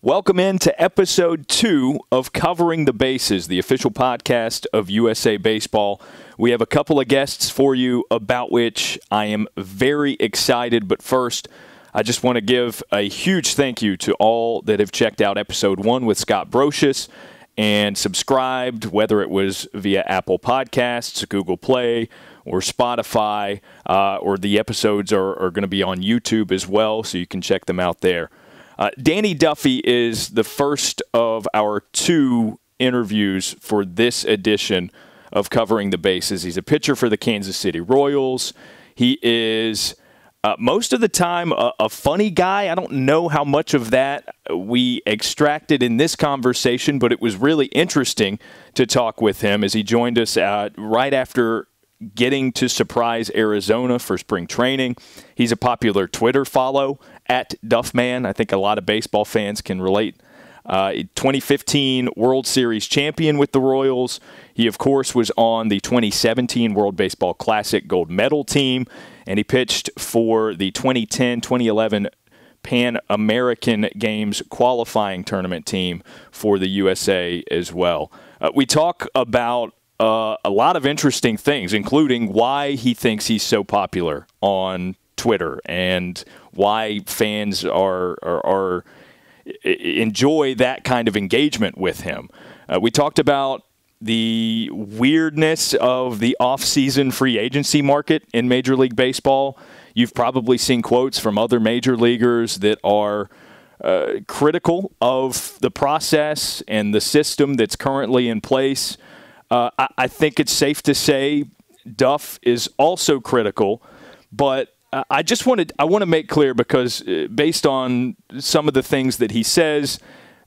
Welcome in to episode two of Covering the Bases, the official podcast of USA Baseball. We have a couple of guests for you about which I am very excited. But first, I just want to give a huge thank you to all that have checked out episode one with Scott Brosius and subscribed, whether it was via Apple Podcasts, Google Play, or Spotify, uh, or the episodes are, are going to be on YouTube as well, so you can check them out there. Uh, Danny Duffy is the first of our two interviews for this edition of Covering the Bases. He's a pitcher for the Kansas City Royals. He is uh, most of the time a, a, funny guy. I don't know how much of that we extracted in this conversation, but it was really interesting to talk with him as he joined us uh, right after getting to Surprise Arizona for spring training. He's a popular Twitter follow at Duffman. I think a lot of baseball fans can relate. Uh, 2015 World Series champion with the Royals. He, of course, was on the 2017 World Baseball Classic gold medal team, and he pitched for the 2010 2011 Pan American Games qualifying tournament team for the USA as well. Uh, we talk about uh, a lot of interesting things, including why he thinks he's so popular on Twitter and why fans are, are, are enjoy that kind of engagement with him. Uh, we talked about the weirdness of the off-season free agency market in Major League Baseball. You've probably seen quotes from other major leaguers that are uh, critical of the process and the system that's currently in place. Uh, I, I, think it's safe to say Duff is also critical, but I just wanted I want to make clear because uh, based on some of the things that he says,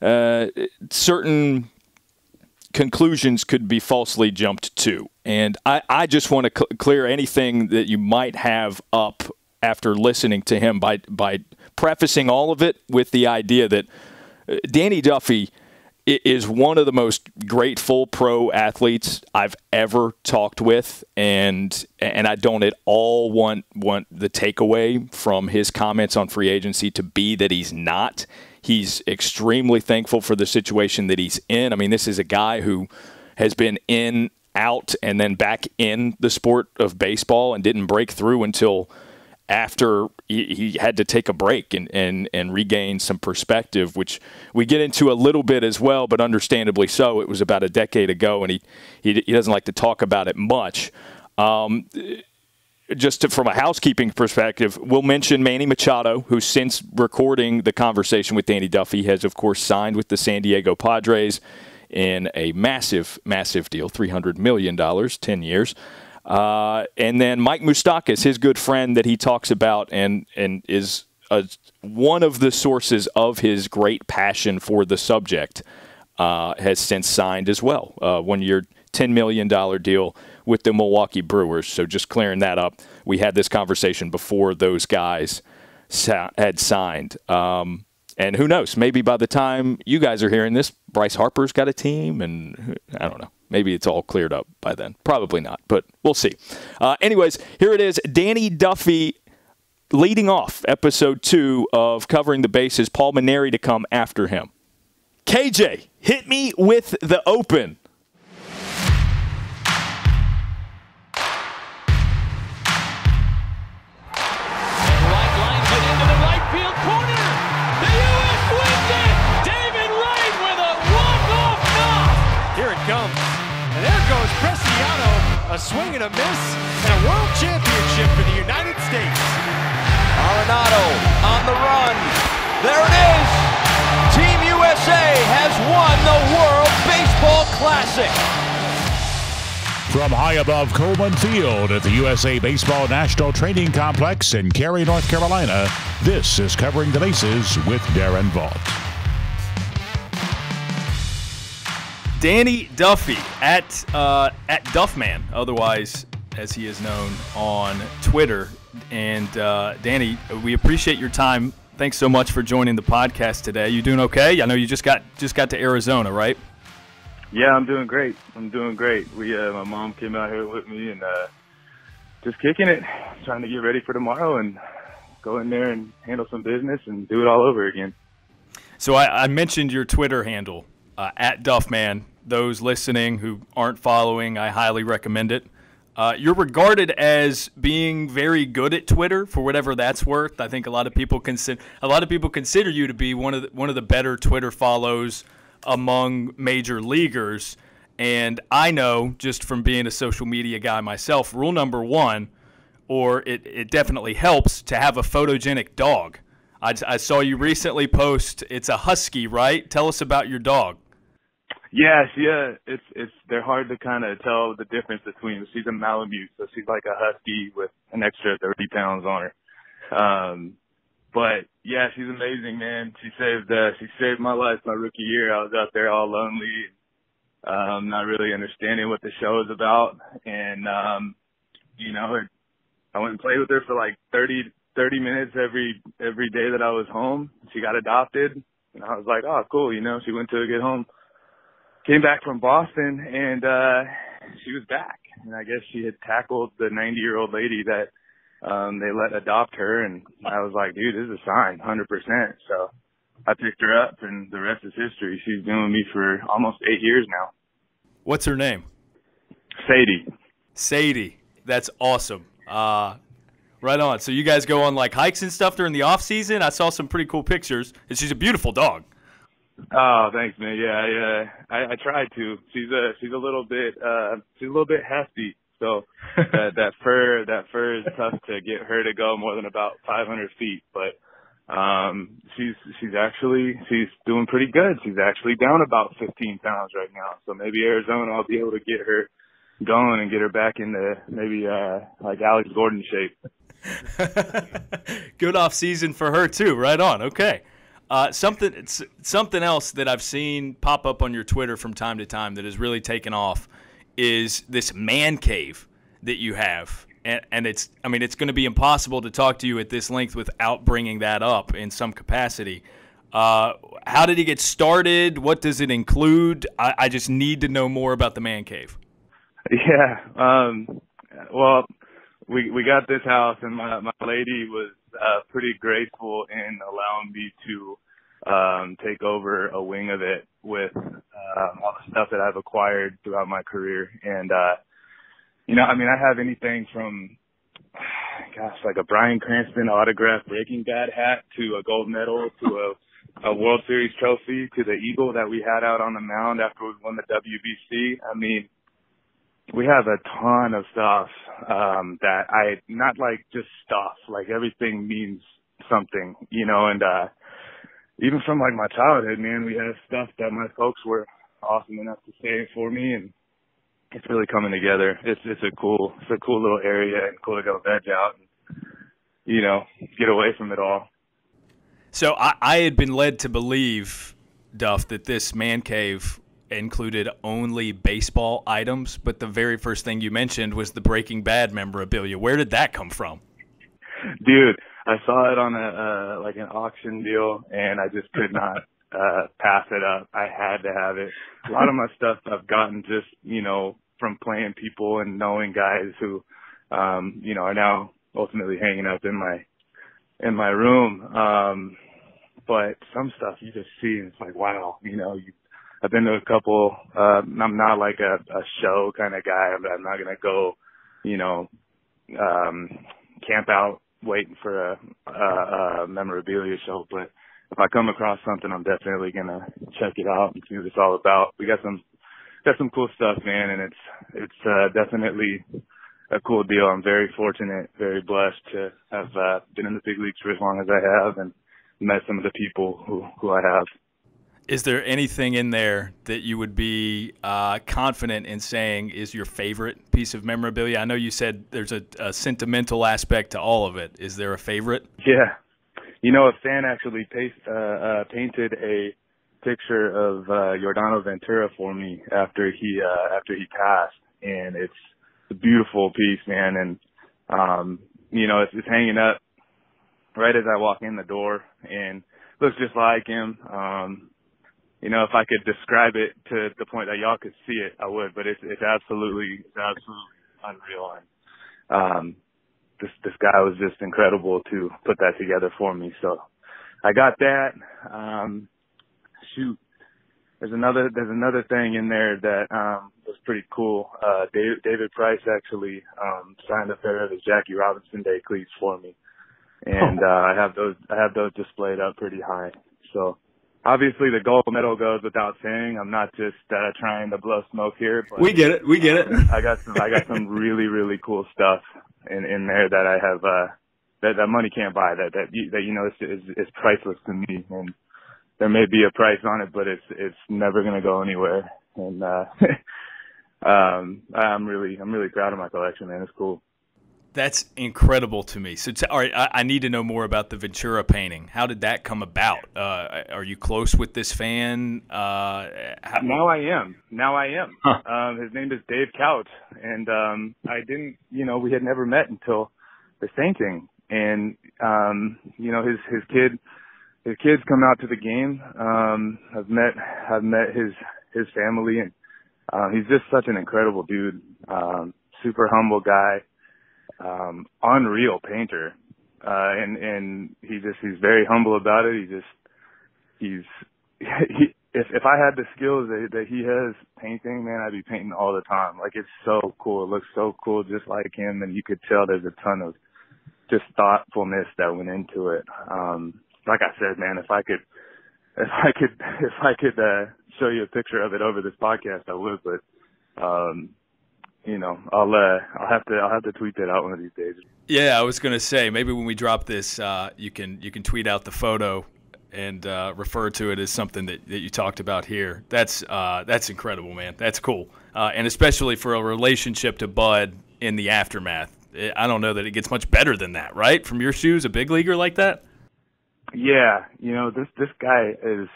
uh, certain conclusions could be falsely jumped to, and I, I just want to cl- clear anything that you might have up after listening to him by by prefacing all of it with the idea that uh, Danny Duffy is one of the most grateful pro athletes I've ever talked with, and and I don't at all want want the takeaway from his comments on free agency to be that he's not. He's extremely thankful for the situation that he's in. I mean, this is a guy who has been in, out, and then back in the sport of baseball and didn't break through until after he, he, had to take a break and, and, and regain some perspective, which we get into a little bit as well, but understandably so. It was about a decade ago, and he, he, he doesn't like to talk about it much. Um, just to, from a housekeeping perspective, we'll mention Manny Machado, who since recording the conversation with Danny Duffy has, of course, signed with the San Diego Padres in a massive, massive deal $300 million, 10 years. Uh, and then Mike Moustakas, his good friend that he talks about and, and is a, one of the sources of his great passion for the subject, uh, has since signed as well. Uh, one year, $10 million deal with the Milwaukee Brewers. So just clearing that up. We had this conversation before those guys had signed. Um, and who knows? Maybe by the time you guys are hearing this, Bryce Harper's got a team, and I don't know. Maybe it's all cleared up by then. Probably not, but we'll see. Uh, anyways, here it is Danny Duffy leading off episode two of Covering the Bases. Paul Mainieri to come after him. KJ, hit me with the open. A swing and a miss, and a world championship for the United States. Arenado on the run. There it is. Team USA has won the World Baseball Classic. From high above Coleman Field at the USA Baseball National Training Complex in Cary, North Carolina, this is Covering the Bases with Daron Vaught. Danny Duffy at uh, at Duffman, otherwise as he is known on Twitter. And uh, Danny, we appreciate your time. Thanks so much for joining the podcast today. You doing okay? I know you just got just got to Arizona, right? Yeah, I'm doing great. I'm doing great. We uh, my mom came out here with me and uh, just kicking it, trying to get ready for tomorrow and go in there and handle some business and do it all over again. So I, I mentioned your Twitter handle uh, at Duffman. Those listening who aren't following, I highly recommend it. Uh, you're regarded as being very good at Twitter for whatever that's worth. I think a lot of people consider a lot of people consider you to be one of the, one of the better Twitter follows among major leaguers. And I know just from being a social media guy myself, rule number one, or it, it definitely helps to have a photogenic dog. I, I saw you recently post. It's a husky, right? Tell us about your dog. Yes, yeah, it's it's they're hard to kind of tell the difference between. She's a Malamute, so she's like a husky with an extra 30 pounds on her. Um, but yeah, she's amazing, man. She saved uh, she saved my life my rookie year. I was out there all lonely, um, not really understanding what the show is about, and um, you know, I went and played with her for like 30 30 minutes every every day that I was home. She got adopted, and I was like, oh, cool. You know, she went to a good home came back from Boston and uh she was back. And I guess she had tackled the 90 year old lady that um they let adopt her and I was like dude this is a sign 100% so I picked her up and the rest is history. She's been with me for almost 8 years now. What's her name? Sadie. Sadie. That's awesome. Uh Right on. So you guys go on like hikes and stuff during the off season. I saw some pretty cool pictures, and she's a beautiful dog. Oh, thanks, man. Yeah, yeah. I, I tried to. She's a she's a little bit uh she's a little bit hefty. So that that fur that fur is tough to get her to go more than about 500 feet. But um she's she's actually she's doing pretty good. She's actually down about 15 pounds right now. So maybe Arizona, I'll be able to get her going and get her back into maybe uh like Alex Gordon shape. good off season for her too. Right on. Okay. Uh, something something else that I've seen pop up on your Twitter from time to time that has really taken off is this man cave that you have. And, and it's I mean it's going to be impossible to talk to you at this length without bringing that up in some capacity. Uh, how did it get started? What does it include? I, I, just need to know more about the man cave. Yeah. Um, well, we we got this house, and my my lady was uh, pretty grateful in allowing me to um, take over a wing of it with um, all the stuff that I've acquired throughout my career. And uh, you know, I mean, I have anything from gosh, like a Bryan Cranston autograph Breaking Bad hat to a gold medal to a, a World Series trophy to the eagle that we had out on the mound after we won the WBC. I mean, we have a ton of stuff um that I not like just stuff, like everything means something, you know, and uh even from like my childhood, man, we have stuff that my folks were awesome enough to save for me and it's really coming together. It's it's a cool it's a cool little area and cool to go veg out and you know, get away from it all. So I, I had been led to believe, Duff, that this man cave included only baseball items, but the very first thing you mentioned was the Breaking Bad memorabilia. Where did that come from? Dude, I saw it on a uh, like an auction deal, and I just could not uh pass it up. I had to have it. A lot of my stuff I've gotten just you know from playing people and knowing guys who um you know are now ultimately hanging up in my in my room. Um but some stuff you just see and it's like wow, you know, you I've been to a couple. Uh, I'm not like a, a show kind of guy. I'm, I'm not gonna go, you know, um, camp out waiting for a, a, a memorabilia show. But if I come across something, I'm definitely gonna check it out and see what it's all about. We got some got some cool stuff, man, and it's it's uh, definitely a cool deal. I'm very fortunate, very blessed to have uh, been in the big leagues for as long as I have and met some of the people who who I have. Is there anything in there that you would be uh, confident in saying is your favorite piece of memorabilia? I know you said there's a, a, sentimental aspect to all of it. Is there a favorite? Yeah, you know, a fan actually paste, uh, uh, painted a picture of uh, Yordano Ventura for me after he uh, after he passed, and it's a beautiful piece, man. And um, you know, it's, it's hanging up right as I walk in the door, and looks just like him. Um, you know, if I could describe it to the point that y'all could see it, I would. But it's it's absolutely it's absolutely unreal. And um, this this guy was just incredible to put that together for me. So I got that. Um, shoot, there's another there's another thing in there that um was pretty cool. Uh David David Price actually um signed a pair of his Jackie Robinson Day cleats for me. And uh I have those I have those displayed up pretty high. So obviously the gold medal goes without saying. I'm not just uh trying to blow smoke here, but We get it. We get it. I got some I got some really, really cool stuff in, in there that I have uh that, that money can't buy that that you, that you know is, is is priceless to me and there may be a price on it, but it's it's never gonna go anywhere. And uh um I'm really I'm really proud of my collection, man. It's cool. That's incredible to me. So, t- all right, I, I need to know more about the Ventura painting. How did that come about? Uh, are you close with this fan? Uh, how- Now I am. Now I am. Huh. Um, his name is Dave Couch, and um, I didn't, you know, we had never met until the painting, and um, you know, his his kid, his kids come out to the game. Um, I've met, I've met his his family, and uh, he's just such an incredible dude. Um, super humble guy, um, unreal painter, uh, and and he just he's very humble about it. He just he's he, if if I had the skills that that he has painting, man, I'd be painting all the time. Like it's so cool. It looks so cool, just like him, and you could tell there's a ton of just thoughtfulness that went into it. Um, like I said, man, if I could, if I could, if I could uh, show you a picture of it over this podcast, I would. But um, you know, I'll uh, I'll have to I'll have to tweet that out one of these days. yeah, I was gonna say maybe when we drop this, uh, you can you can tweet out the photo and uh, refer to it as something that, that you talked about here. That's uh, that's incredible, man. That's cool, uh, and especially for a relationship to Bud in the aftermath. I- I don't know that it gets much better than that, right? From your shoes, a big leaguer like that. Yeah, you know this this guy is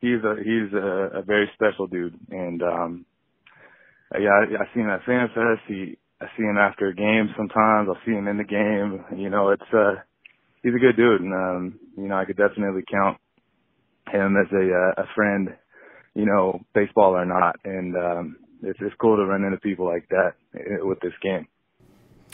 he's a he's a, a very special dude, and um, yeah, I, I see him at Fan Fest. He I see him after a game sometimes. I'll see him in the game. You know, it's uh he's a good dude, and um, you know I could definitely count him as a uh, a friend. You know, baseball or not, and um, it's it's cool to run into people like that uh, with this game.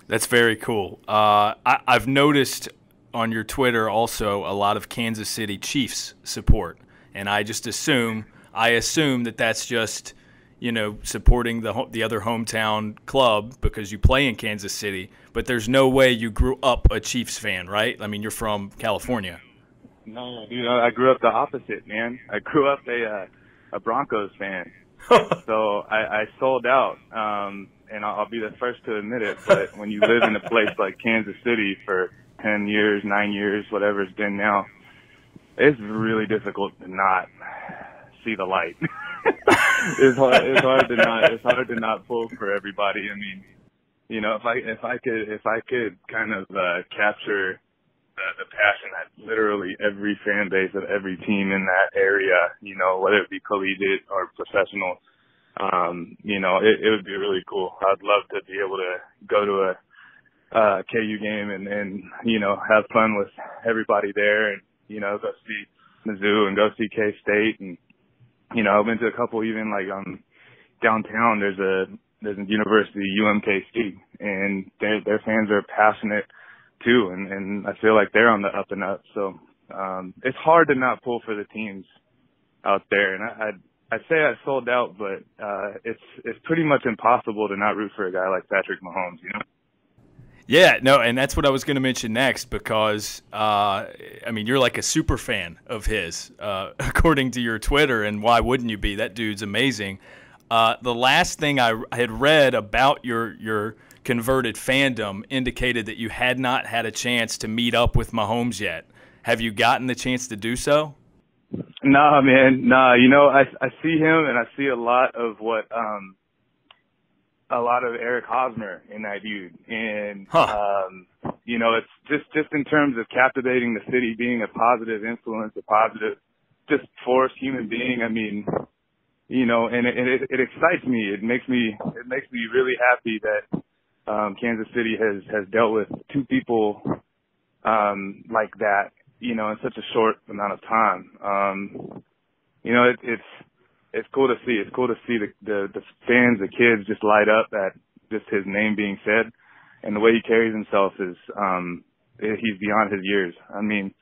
That's very cool. Uh, I, I've noticed on your Twitter also a lot of Kansas City Chiefs support, and I just assume I assume that that's just you know supporting the the other hometown club because you play in Kansas City. But there's no way you grew up a Chiefs fan, right? I mean, you're from California. No, dude, I I grew up the opposite, man. I grew up a uh, a Broncos fan. so I, I sold out, um, and I'll, I'll be the first to admit it. But when you live in a place like Kansas City for ten years, nine years, whatever it's been now, it's really difficult to not see the light. it's hard. It's hard to not. It's hard to not pull for everybody. I mean, you know, if I if I could if I could kind of uh, capture the, the passion that literally every fan base of every team in that area, you know, whether it be collegiate or professional, um, you know, it, it would be really cool. I'd love to be able to go to a uh, KU game and, and, you know, have fun with everybody there and, you know, go see Mizzou and go see K State and, you know, I've been to a couple even like, um, downtown there's a, there's a university, UMKC, and their, their fans are passionate too, and, and I feel like they're on the up and up. So um, it's hard to not pull for the teams out there, and I, I'd I'd say I sold out, but uh, it's it's pretty much impossible to not root for a guy like Patrick Mahomes. You know. Yeah, no, and that's what I was going to mention next because uh, I mean you're like a super fan of his, uh, according to your Twitter, and why wouldn't you be? That dude's amazing. Uh, the last thing I had read about your your converted fandom indicated that you had not had a chance to meet up with Mahomes yet. Have you gotten the chance to do so? Nah, man, nah. You know, I I see him and I see a lot of what um a lot of Eric Hosmer in that dude, and Huh. um you know, it's just just in terms of captivating the city, being a positive influence, a positive just force human being. I mean, you know, and it, it it excites me. It makes me it makes me really happy that um Kansas City has has dealt with two people um like that, you know, in such a short amount of time. Um you know, it, it's it's cool to see. It's cool to see the, the the fans, the kids just light up at just his name being said, and the way he carries himself is um he's beyond his years. I mean,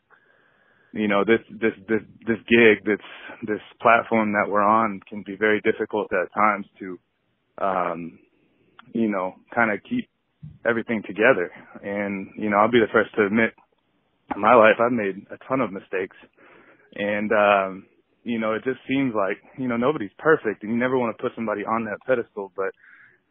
you know, this this this this gig, this this platform that we're on, can be very difficult at times to, um, you know, kind of keep everything together. And you know, I'll be the first to admit, in my life, I've made a ton of mistakes, and um, you know, it just seems like you know nobody's perfect, and you never want to put somebody on that pedestal, but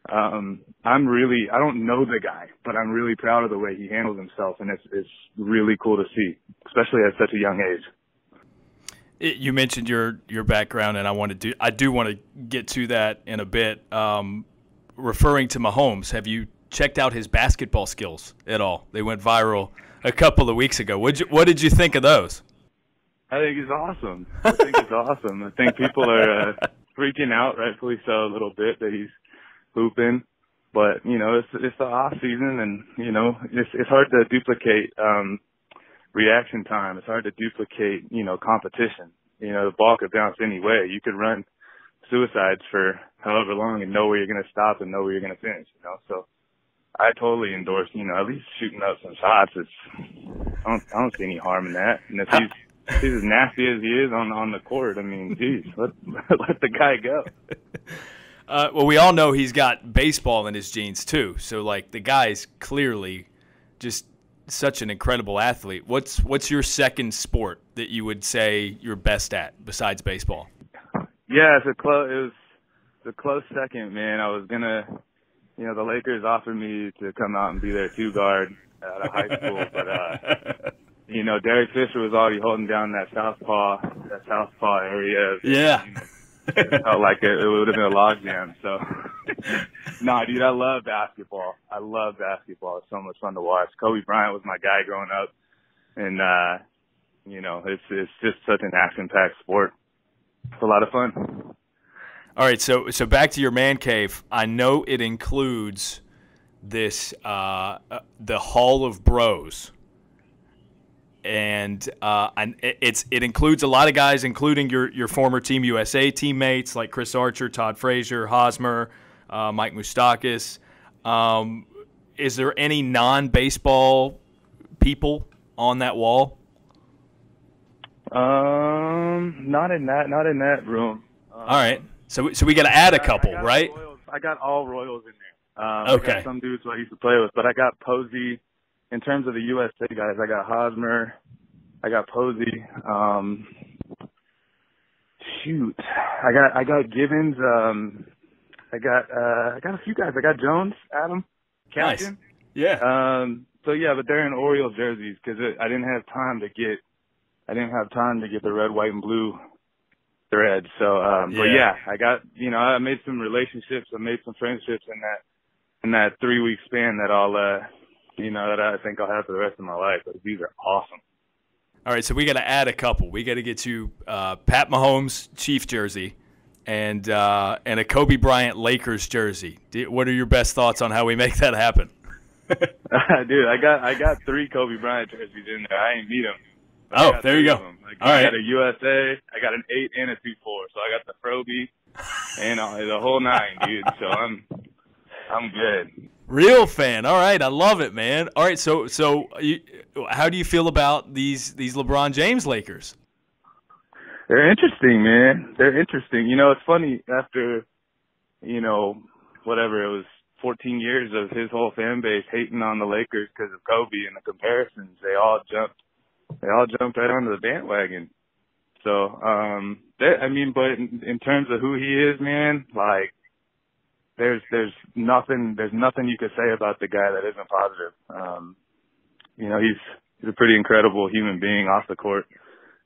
um, I'm really, I don't know the guy, but I'm really proud of the way he handles himself, and it's it's really cool to see, especially at such a young age. It, you mentioned your your background, and I want to do, I do want to get to that in a bit. Um, referring to Mahomes, have you checked out his basketball skills at all? They went viral a couple of weeks ago. What what did you think of those? I think he's awesome. I think he's awesome. I think people are uh, freaking out, rightfully so, a little bit that he's hooping. But you know, it's it's the off season, and you know, it's it's hard to duplicate um, reaction time. It's hard to duplicate you know competition. You know, the ball could bounce any way. You could run suicides for however long and know where you're going to stop and know where you're going to finish. You know, so I totally endorse. You know, at least shooting up some shots. It's I don't I don't see any harm in that. And if he's he's as nasty as he is on on the court, I mean, geez, let let the guy go. Uh, well, we all know he's got baseball in his genes too. So like the guy's clearly just such an incredible athlete. What's what's your second sport that you would say you're best at besides baseball? Yeah, it's a close. It was a close second, man. I was gonna, you know, the Lakers offered me to come out and be their two guard out of high school, but uh, you know, Derek Fisher was already holding down that southpaw, that southpaw area. Yeah. You know, it felt like it, it would have been a logjam. So, nah, dude, I love basketball. I love basketball. It's so much fun to watch. Kobe Bryant was my guy growing up, and uh, you know, it's it's just such an action-packed sport. It's a lot of fun. All right, so so back to your man cave. I know it includes this uh, uh, the Hall of Bros and uh, and it's it includes a lot of guys, including your your former Team USA teammates like Chris Archer, Todd Frazier, Hosmer, uh, Mike Moustakas. Um, is there any non-baseball people on that wall? Um, not in that, not in that room. Um, all right, so so we got to add a couple, I right? Royals, I got all Royals in there. Um, okay. Some dudes who I used to play with, but I got Posey in terms of the USA guys, I got Hosmer, I got Posey. Um, shoot, I got I got Givens. Um, I got uh, I got a few guys. I got Jones, Adam, Captain. Nice. Yeah. Um. So yeah, but they're in Orioles jerseys because I didn't have time to get I didn't have time to get the red, white, and blue thread. So, um, Yeah. but yeah, I got you know I made some relationships. I made some friendships in that in that three week span that I'll uh, you know, that I think I'll have for the rest of my life. But these are awesome. All right, so we got to add a couple. We got to get you uh, Pat Mahomes Chief jersey and uh, and a Kobe Bryant Lakers jersey. What are your best thoughts on how we make that happen? Dude, I got I got three Kobe Bryant jerseys in there. I ain't meet them. Oh, there you go. Like, All I right. got a USA, I got an eight and a two four. So I got the Froby and uh, the whole nine, dude. So I'm I'm good. Real fan. All right, I love it, man. All right, so so you, how do you feel about these these LeBron James Lakers? They're interesting, man. They're interesting. You know, it's funny after, you know, whatever it was, 14 years of his whole fan base hating on the Lakers because of Kobe and the comparisons. They all jumped, they all jumped right onto the bandwagon. So, um, they, I mean, but in, in terms of who he is, man, like, there's there's nothing there's nothing you could say about the guy that isn't positive. Um, you know, he's he's a pretty incredible human being off the court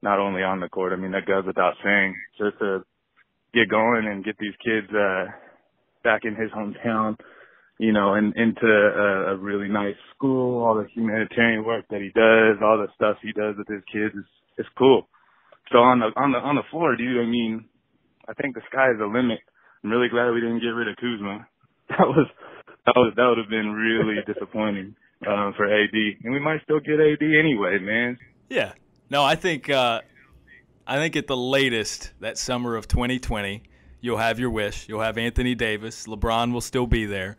not only on the court. I mean, that goes without saying. Just to get going and get these kids uh, back in his hometown, you know, and into a, a really nice school, all the humanitarian work that he does, all the stuff he does with his kids is is cool. So on the on the on the floor, dude, I mean, I think the sky is the limit. I'm really glad we didn't get rid of Kuzma. That was that was that would have been really disappointing um, for AD, and we might still get AD anyway, man. Yeah. No, I think uh, I think at the latest that summer of 2020, you'll have your wish. You'll have Anthony Davis. LeBron will still be there.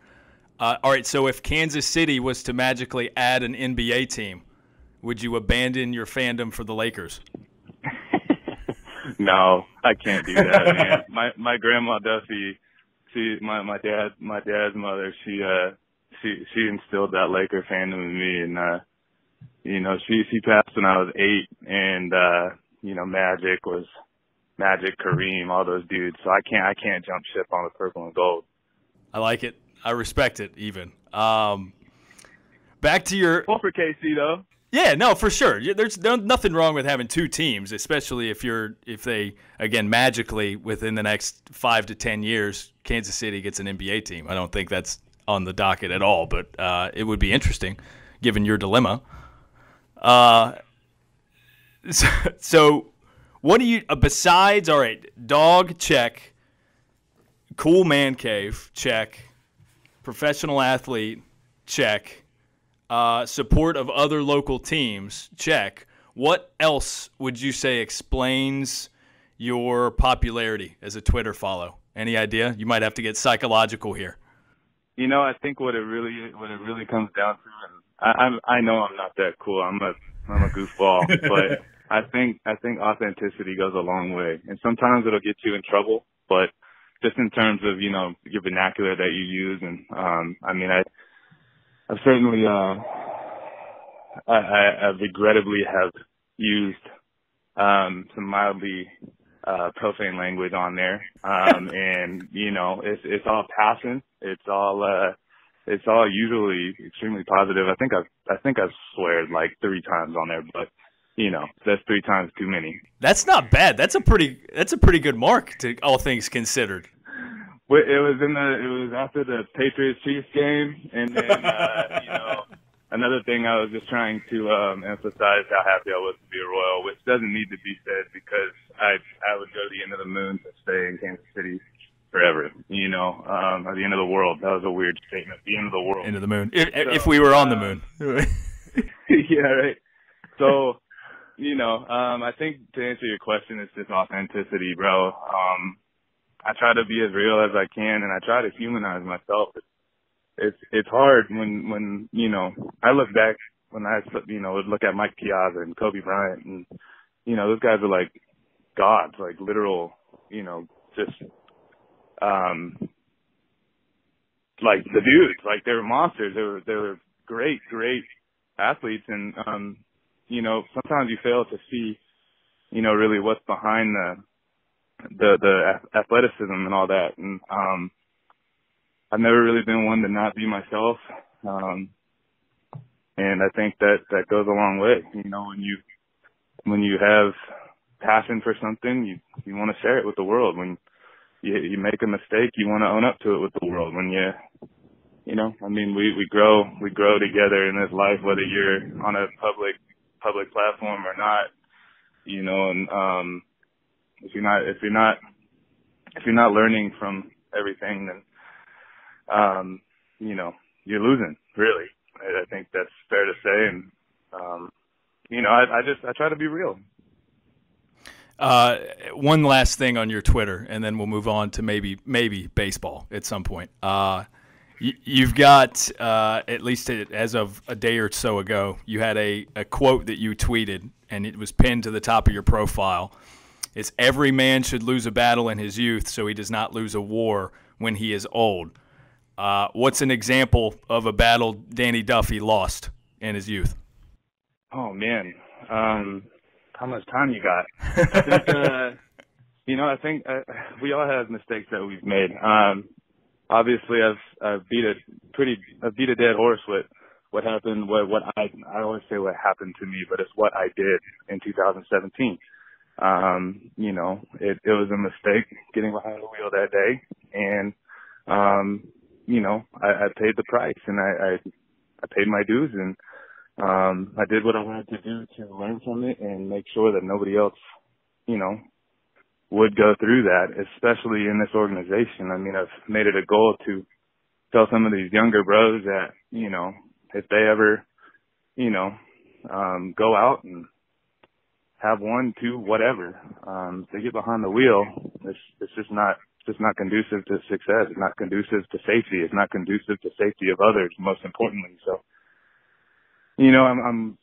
Uh, all right. So if Kansas City was to magically add an NBA team, would you abandon your fandom for the Lakers? No, I can't do that, man. My my grandma Duffy, she my my dad my dad's mother, she uh she she instilled that Laker fandom in me and uh you know, she she passed when I was eight and uh, you know, Magic was Magic, Kareem, all those dudes. So I can't I can't jump ship on the purple and gold. I like it. I respect it even. Um back to your Well for KC though. Yeah, no, for sure. There's no, nothing wrong with having two teams, especially if you're if they again magically within the next five to ten years, Kansas City gets an NBA team. I don't think that's on the docket at all, but uh, it would be interesting given your dilemma. Uh, so, so, what do you uh, besides? All right, dog check, cool man cave check, professional athlete check uh, support of other local teams, check. What else would you say explains your popularity as a Twitter follow? Any idea? You might have to get psychological here. You know, I think what it really what it really comes down to, and I, I'm I know I'm not that cool. I'm a I'm a goofball, but I think I think authenticity goes a long way, and sometimes it'll get you in trouble. But just in terms of you know your vernacular that you use, and um, I mean I I certainly, uh, I, I, I regrettably have used um, some mildly uh, profane language on there, um, and you know, it's it's all passion. It's all uh, it's all usually extremely positive. I think I've I think I've sweared like three times on there, but you know, that's three times too many. That's not bad. That's a pretty that's a pretty good mark to all things considered. It was in the it was after the Patriots Chiefs game, and then uh, you know another thing I was just trying to um, emphasize how happy I was to be a Royal, which doesn't need to be said because I I would go to the end of the moon to stay in Kansas City forever. You know, um, at the end of the world. That was a weird statement. The end of the world. End of the moon. If, so, if we were on the moon. yeah. Right. So. You know, um, I think to answer your question, it's just authenticity, bro. Um, I try to be as real as I can and I try to humanize myself. It's it's, hard when when you know I look back when I you know would look at Mike Piazza and Kobe Bryant and you know those guys are like gods, like literal, you know, just um like the dudes, like they were monsters. They were they were great, great athletes and um you know, sometimes you fail to see, you know, really what's behind the the the athleticism and all that. And um, I've never really been one to not be myself. Um, and I think that that goes a long way. You know, when you when you have passion for something, you you want to share it with the world. When you you make a mistake, you want to own up to it with the world. When you you know, I mean, we we grow we grow together in this life, whether you're on a public public platform or not. You know, and um, if you're not if you're not if you're not learning from everything, then um, you know you're losing. Really, I, think that's fair to say. And um, you know, I, I just I try to be real. Uh, one last thing on your Twitter, and then we'll move on to maybe maybe baseball at some point. Uh, you, have got uh, at least as of a day or so ago, you had a, a quote that you tweeted, and it was pinned to the top of your profile. It's every man should lose a battle in his youth so he does not lose a war when he is old. Uh, what's an example of a battle Danny Duffy lost in his youth? Oh man, um, how much time you got? I think, uh, you know, I think uh, we all have mistakes that we've made. Um, obviously, I've I've beat a pretty I've beat a dead horse with what happened. What what I I always say what happened to me, but it's what I did in 2017. Um, you know, it, it was a mistake getting behind the wheel that day and, um, you know, I, I paid the price and I, I, I paid my dues and, um, I did what I wanted to do to learn from it and make sure that nobody else, you know, would go through that, especially in this organization. I mean, I've made it a goal to tell some of these younger bros that, you know, if they ever, you know, um, go out and have one, two, whatever. Um, to get behind the wheel, it's it's just not just not conducive to success. It's not conducive to safety. It's not conducive to safety of others. Most importantly, so you know, I'm I'm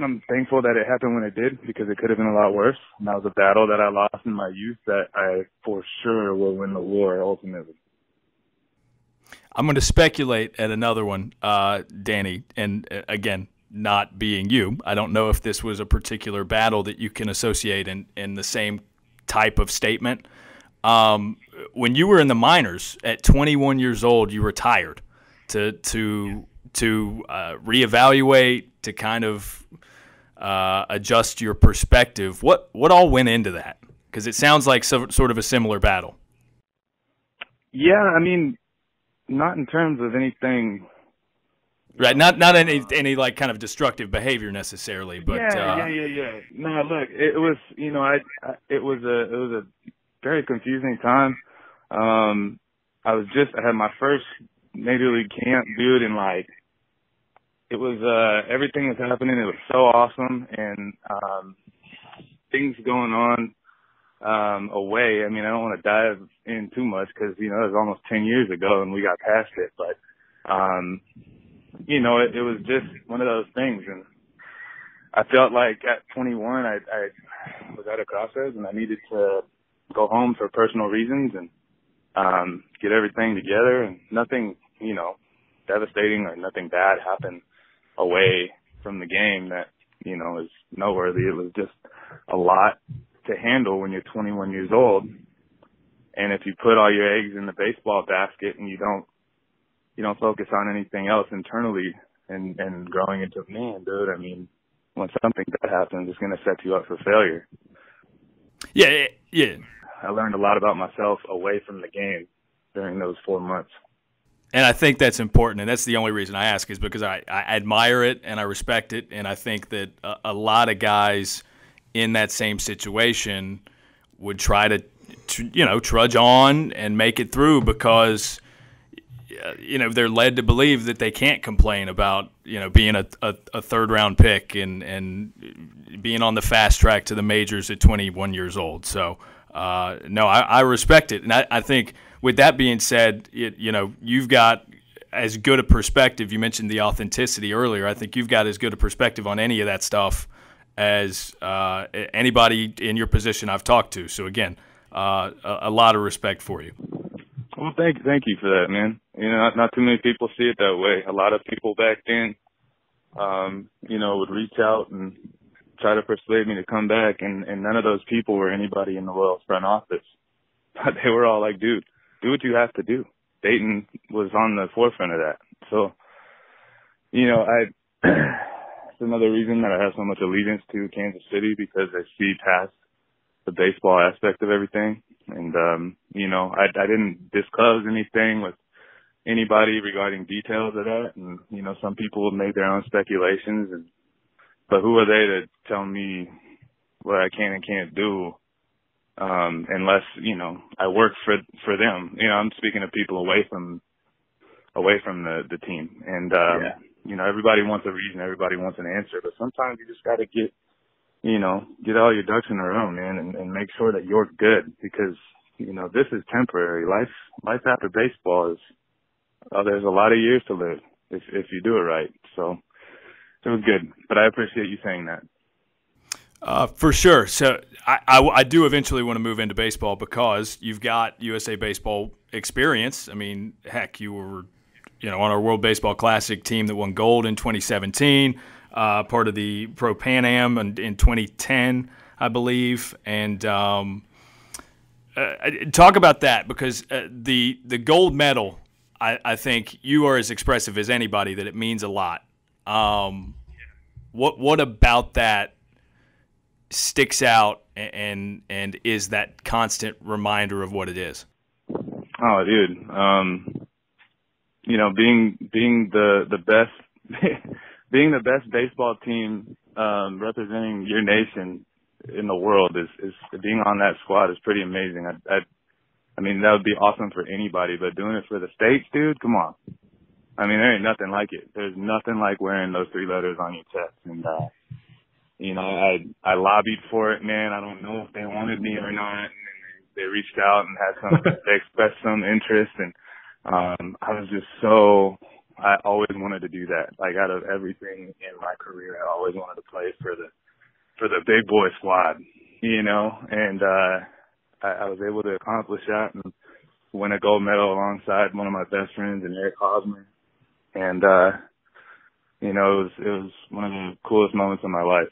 I'm thankful that it happened when it did because it could have been a lot worse. And that was a battle that I lost in my youth that I for sure will win the war ultimately. I'm going to speculate at another one, uh, Danny, and uh, again, not being you, I don't know if this was a particular battle that you can associate in, in the same type of statement. Um, when you were in the minors at 21 years old, you retired to to to uh, reevaluate, to kind of uh, adjust your perspective. What what all went into that? Because it sounds like so, sort of a similar battle. Yeah, I mean, not in terms of anything. Right, not not any any like kind of destructive behavior necessarily, but yeah, uh, yeah, yeah, yeah. No, look, it was you know, I, I it was a it was a very confusing time. Um, I was just I had my first major league camp, dude, and like it was uh everything was happening. It was so awesome and um things going on um away. I mean, I don't want to dive in too much because you know it was almost ten years ago and we got past it, but um you know it, it was just one of those things and I felt like at 21 I I was at a crossroads and I needed to go home for personal reasons and um get everything together and nothing you know devastating or nothing bad happened away from the game that, you know, is noteworthy. It was just a lot to handle when you're 21 years old. And if you put all your eggs in the baseball basket and you don't, you don't focus on anything else internally and, and growing into a man, dude, I mean, when something bad happens, it's going to set you up for failure. Yeah, yeah. I learned a lot about myself away from the game during those four months. And I think that's important, and that's the only reason I ask is because I, I admire it and I respect it, and I think that a, a lot of guys in that same situation would try to, to, you know, trudge on and make it through because, you know, they're led to believe that they can't complain about, you know, being a, a, a third round pick and and being on the fast track to the majors at 21 years old. So, uh, no, I, I respect it, and I, I think – with that being said, it, you know, you've got as good a perspective. You mentioned the authenticity earlier. I think you've got as good a perspective on any of that stuff as uh, anybody in your position I've talked to. So again, uh, a, a, lot of respect for you. Well, thank thank you for that, man. You know, not, not too many people see it that way. A lot of people back then, um, you know, would reach out and try to persuade me to come back, and, and none of those people were anybody in the Royals front office. But they were all like, dude, do what you have to do. Dayton was on the forefront of that. So, you know, I, it's another reason that I have so much allegiance to Kansas City because I see past the baseball aspect of everything. And, um, you know, I, I didn't disclose anything with anybody regarding details of that. And, you know, some people have made their own speculations and, but who are they to tell me what I can and can't do um, unless you know I work for for them. You know, I'm speaking of people away from away from the the team, and um, yeah. you know, everybody wants a reason, everybody wants an answer, but sometimes you just got to get you know get all your ducks in a row, man, and, and make sure that you're good because you know this is temporary. Life life after baseball is oh, there's a lot of years to live if if you do it right. So it was good, but I appreciate you saying that. Uh, for sure. So I, I, I, do eventually want to move into baseball because you've got USA Baseball experience. I mean, heck, you were you know on our World Baseball Classic team that won gold in 2017, uh, part of the Pro Pan Am in, in 2010, I believe, and. Um, uh, talk about that because uh, the the gold medal, I, I, think you are as expressive as anybody that it means a lot. Um, what what about that sticks out and and is that constant reminder of what it is? Oh, dude. Um, you know, being being the the best being the best baseball team um, representing your nation in the world is is being on that squad is pretty amazing. I, I I mean that would be awesome for anybody, but doing it for the states, dude, come on. I mean, there ain't nothing like it. There's nothing like wearing those three letters on your chest, and uh, you know, I I lobbied for it, man. I don't know if they wanted me or not. And they reached out and had some, they expressed some interest, and um, I was just so I always wanted to do that. Like out of everything in my career, I always wanted to play for the for the big boy squad, you know, and uh I, I was able to accomplish that and win a gold medal alongside one of my best friends and Eric Hosmer. And uh you know, it was it was one of the coolest moments of my life.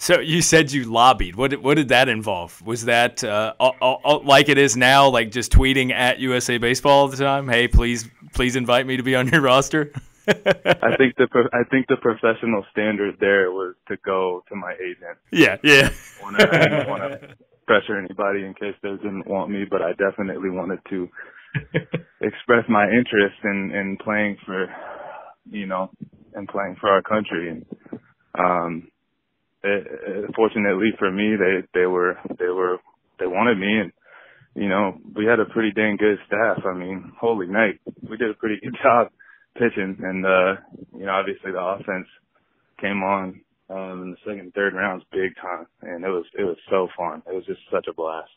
So you said you lobbied. What did, what did that involve? Was that uh, all, all, like it is now, like just tweeting at USA Baseball all the time? Hey, please please invite me to be on your roster. I think the I think the professional standard there was to go to my agent. Yeah, yeah. I didn't want to pressure anybody in case they didn't want me, but I definitely wanted to express my interest in in playing for, you know, and playing for our country. And um, it, it, fortunately for me, they they were they were they wanted me, and you know we had a pretty dang good staff. I mean, holy night, we did a pretty good job pitching, and uh, you know obviously the offense came on um, in the second and third rounds big time, and it was it was so fun. It was just such a blast.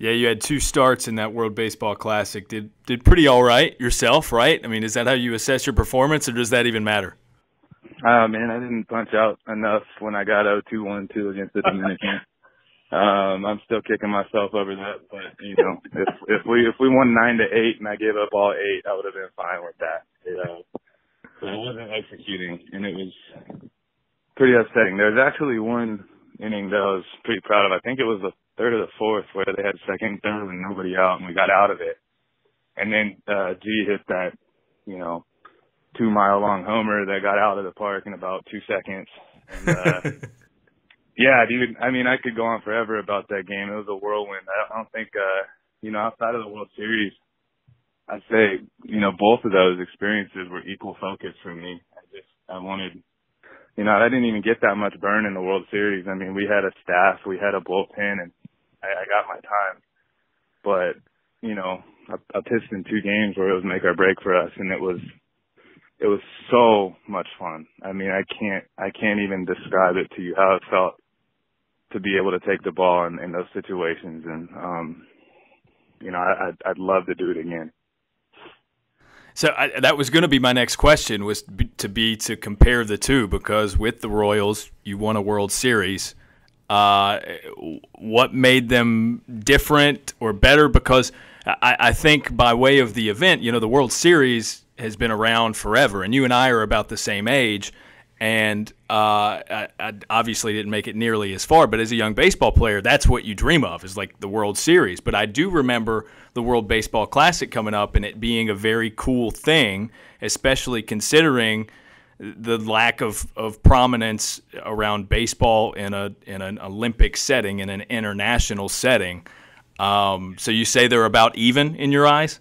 Yeah, you had two starts in that World Baseball Classic. Did did pretty all right yourself, right? I mean, is that how you assess your performance, or does that even matter? Uh man, I didn't punch out enough when I got 0-2-1-2 against the Dominican. um, I'm still kicking myself over that, but you know, if if we if we won nine to eight and I gave up all eight, I would have been fine with that. You know, but I wasn't executing, and it was pretty upsetting. There was actually one inning that I was pretty proud of. I think it was the third or the fourth where they had second, third, and nobody out, and we got out of it. And then uh G hit that, you know, two mile long homer that got out of the park in about two seconds. And uh yeah, dude, I mean I could go on forever about that game. It was a whirlwind. I don't think uh you know, outside of the World Series I'd say, you know, both of those experiences were equal focus for me. I just I wanted you know, I didn't even get that much burn in the World Series. I mean, we had a staff, we had a bullpen, and I, I got my time. But, you know, I, I pitched in two games where it was make or break for us, and it was it was so much fun. I mean, I can't I can't even describe it to you how it felt to be able to take the ball in, in those situations, and um, you know, I, I'd, I'd love to do it again. So I, that was going to be my next question was to be to compare the two because with the Royals you won a World Series. Uh, what made them different or better? Because I, I, think by way of the event, you know, the World Series has been around forever, and you and I are about the same age. And uh, I, I, obviously didn't make it nearly as far, but as a young baseball player, that's what you dream of is like the World Series. But I do remember the World Baseball Classic coming up and it being a very cool thing, especially considering the lack of, of prominence around baseball in a in an Olympic setting in an international setting. Um, so you say they're about even in your eyes?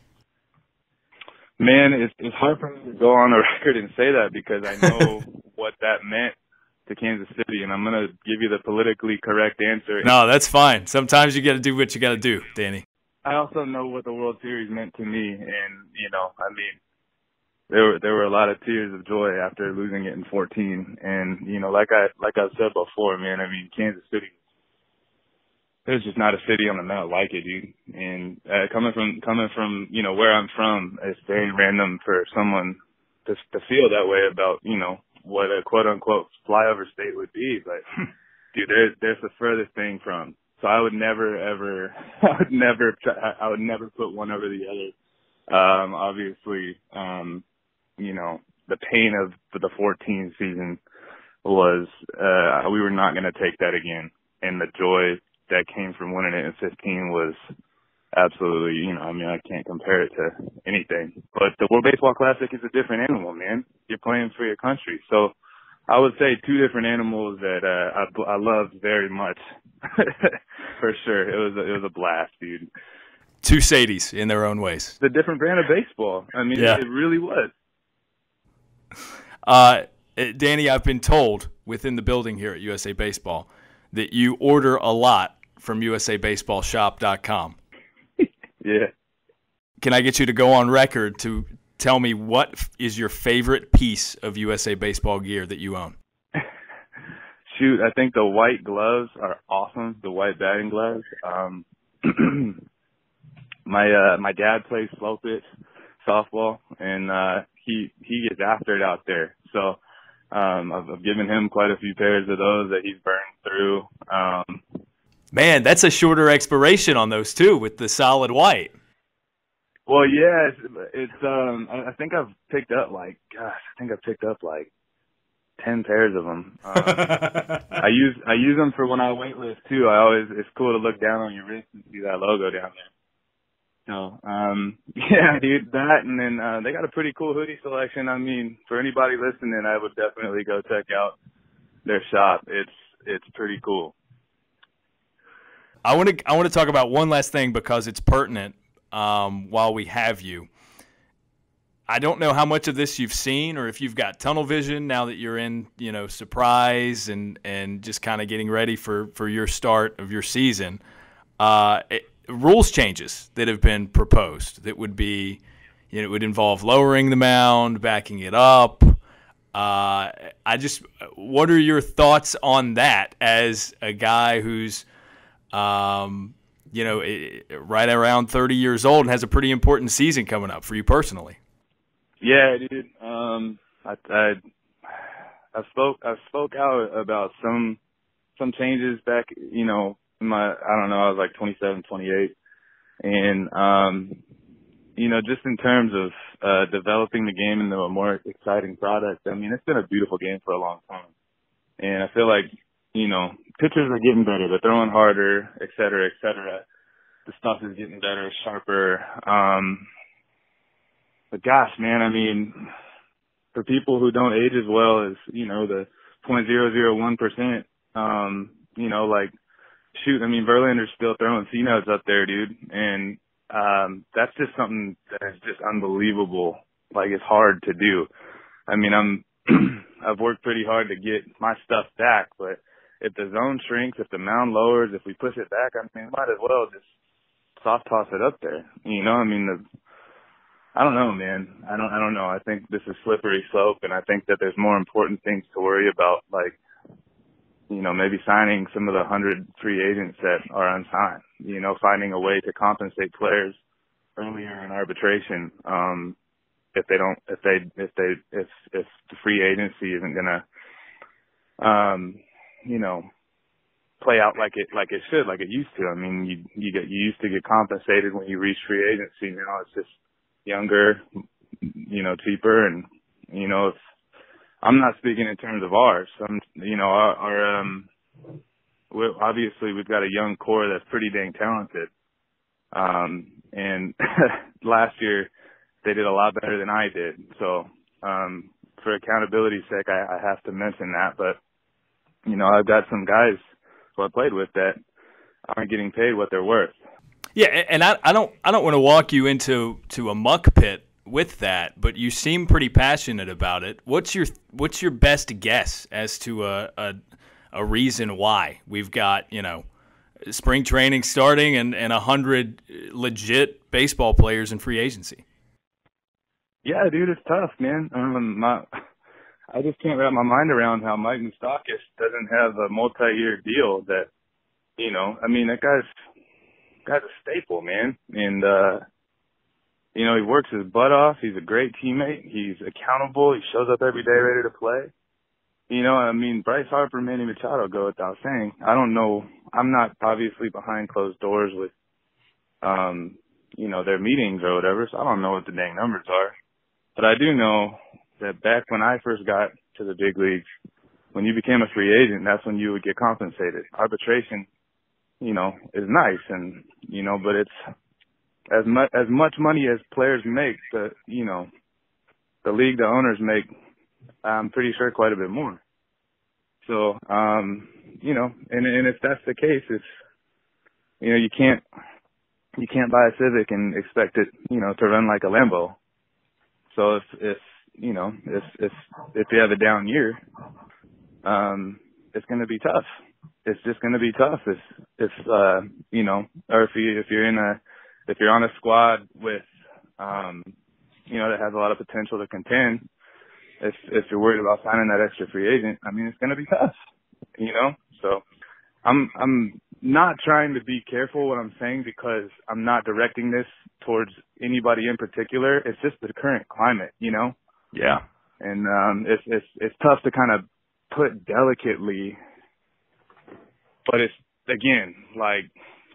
Man, it's it's hard for me to go on a record and say that because I know what that meant to Kansas City, and I'm gonna give you the politically correct answer. No, that's fine. Sometimes you got to do what you got to do, Danny. I also know what the World Series meant to me, and you know, I mean, there were there were a lot of tears of joy after losing it in 14. And you know, like I like I said before, man, I mean, Kansas City. There's just not a city on the map like it, dude. And uh, coming from coming from you know where I'm from, it's very random for someone to to feel that way about you know what a quote unquote flyover state would be. But dude, there's there's the furthest thing from. So I would never ever I would never I would never put one over the other. Um, obviously, um, you know, the pain of the 14 season was, uh, we were not going to take that again. And the joy that came from winning it in 15 was absolutely, you know, I mean, I can't compare it to anything. But the World Baseball Classic is a different animal, man. You're playing for your country. So I would say two different animals that, uh, I, I loved very much. for sure. It was, a, it was a blast, dude. Two Sadies in their own ways. The different brand of baseball. I mean, yeah. it really was. Uh, Danny, I've been told within the building here at USA Baseball that you order a lot from USABaseballShop.com. yeah. Can I get you to go on record to tell me what is your favorite piece of USA Baseball gear that you own? Shoot, I think the white gloves are awesome. The white batting gloves. Um, my uh, my dad plays slow pitch, softball, and uh, he he gets after it out there. So um, I've, I've given him quite a few pairs of those that he's burned through. Um, Man, that's a shorter expiration on those too, with the solid white. Well, yeah, it's, it's um, I, think I've picked up like, gosh, I think I've picked up like ten pairs of them. Um, I use I use them for when I weightlift too. I always it's cool to look down on your wrist and see that logo down there. So um, yeah, dude, that and then uh, they got a pretty cool hoodie selection. I mean, for anybody listening, I would definitely go check out their shop. It's it's pretty cool. I want to I want to talk about one last thing because it's pertinent. Um, while we have you, I don't know how much of this you've seen or if you've got tunnel vision now that you're in, you know, Surprise and and just kind of getting ready for for your start of your season. Uh, it, rules changes that have been proposed that would be, you know, it would involve lowering the mound, backing it up. Uh, I just, what are your thoughts on that as a guy who's, um, you know, right around 30 years old and has a pretty important season coming up for you personally? Yeah, dude. Um, I, I, I spoke, I spoke out about some, some changes back, you know, my, I don't know, I was like 27, 28. And, um, you know, just in terms of, uh, developing the game into a more exciting product, I mean, it's been a beautiful game for a long time. And I feel like, you know, pitchers are getting better. They're throwing harder, et cetera, et cetera. The stuff is getting better, sharper. Um, but gosh, man, I mean, for people who don't age as well as, you know, the 0.001%, um, you know, like, shoot, I mean, Verlander's still throwing C notes up there, dude. And, um, that's just something that is just unbelievable. Like, it's hard to do. I mean, I'm, I've worked pretty hard to get my stuff back, but if the zone shrinks, if the mound lowers, if we push it back, I mean, might as well just soft toss it up there. You know, I mean, the, I don't know, man. I don't, I don't know. I think this is slippery slope and I think that there's more important things to worry about, like, you know, maybe signing some of the hundred free agents that are unsigned, you know, finding a way to compensate players earlier in arbitration, um, if they don't, if they, if they, if, if the free agency isn't gonna, um, you know, play out like it, like it should, like it used to. I mean, you, you get, you used to get compensated when you reach free agency. Now it's just younger, you know, cheaper and, you know, if, I'm not speaking in terms of ours. I'm, you know, our, our um, we obviously we've got a young core that's pretty dang talented. Um, and last year they did a lot better than I did. So, um, for accountability's sake, I, I have to mention that. But, you know, I've got some guys who I played with that aren't getting paid what they're worth. Yeah, and I, I don't I don't want to walk you into to a muck pit with that, but you seem pretty passionate about it. What's your what's your best guess as to a a, a reason why we've got you know spring training starting and and a hundred legit baseball players in free agency? Yeah, dude, it's tough, man. Um, my, I just can't wrap my mind around how Mike Moustakas doesn't have a multi-year deal. That you know, I mean, that guy's guy's a staple, man, and. uh you know, he works his butt off. He's a great teammate. He's accountable. He shows up every day ready to play. You know, I mean, Bryce Harper, and Manny Machado go without saying. I don't know. I'm not obviously behind closed doors with, um, you know, their meetings or whatever, so I don't know what the dang numbers are. But I do know that back when I first got to the big leagues, when you became a free agent, that's when you would get compensated. Arbitration, you know, is nice and, you know, but it's, as much as much money as players make, the you know, the league, the owners make, I'm pretty sure quite a bit more. So, um, you know, and and if that's the case, it's you know you can't you can't buy a Civic and expect it you know to run like a Lambo. So if if you know if if if you have a down year, um, it's going to be tough. It's just going to be tough if if uh you know or if you if you're in a if you're on a squad with, um, you know, that has a lot of potential to contend, if if you're worried about signing that extra free agent, I mean, it's going to be tough, you know. So, I'm I'm not trying to be careful what I'm saying because I'm not directing this towards anybody in particular. It's just the current climate, you know. Yeah. And um it's it's it's tough to kind of put delicately but it's again, like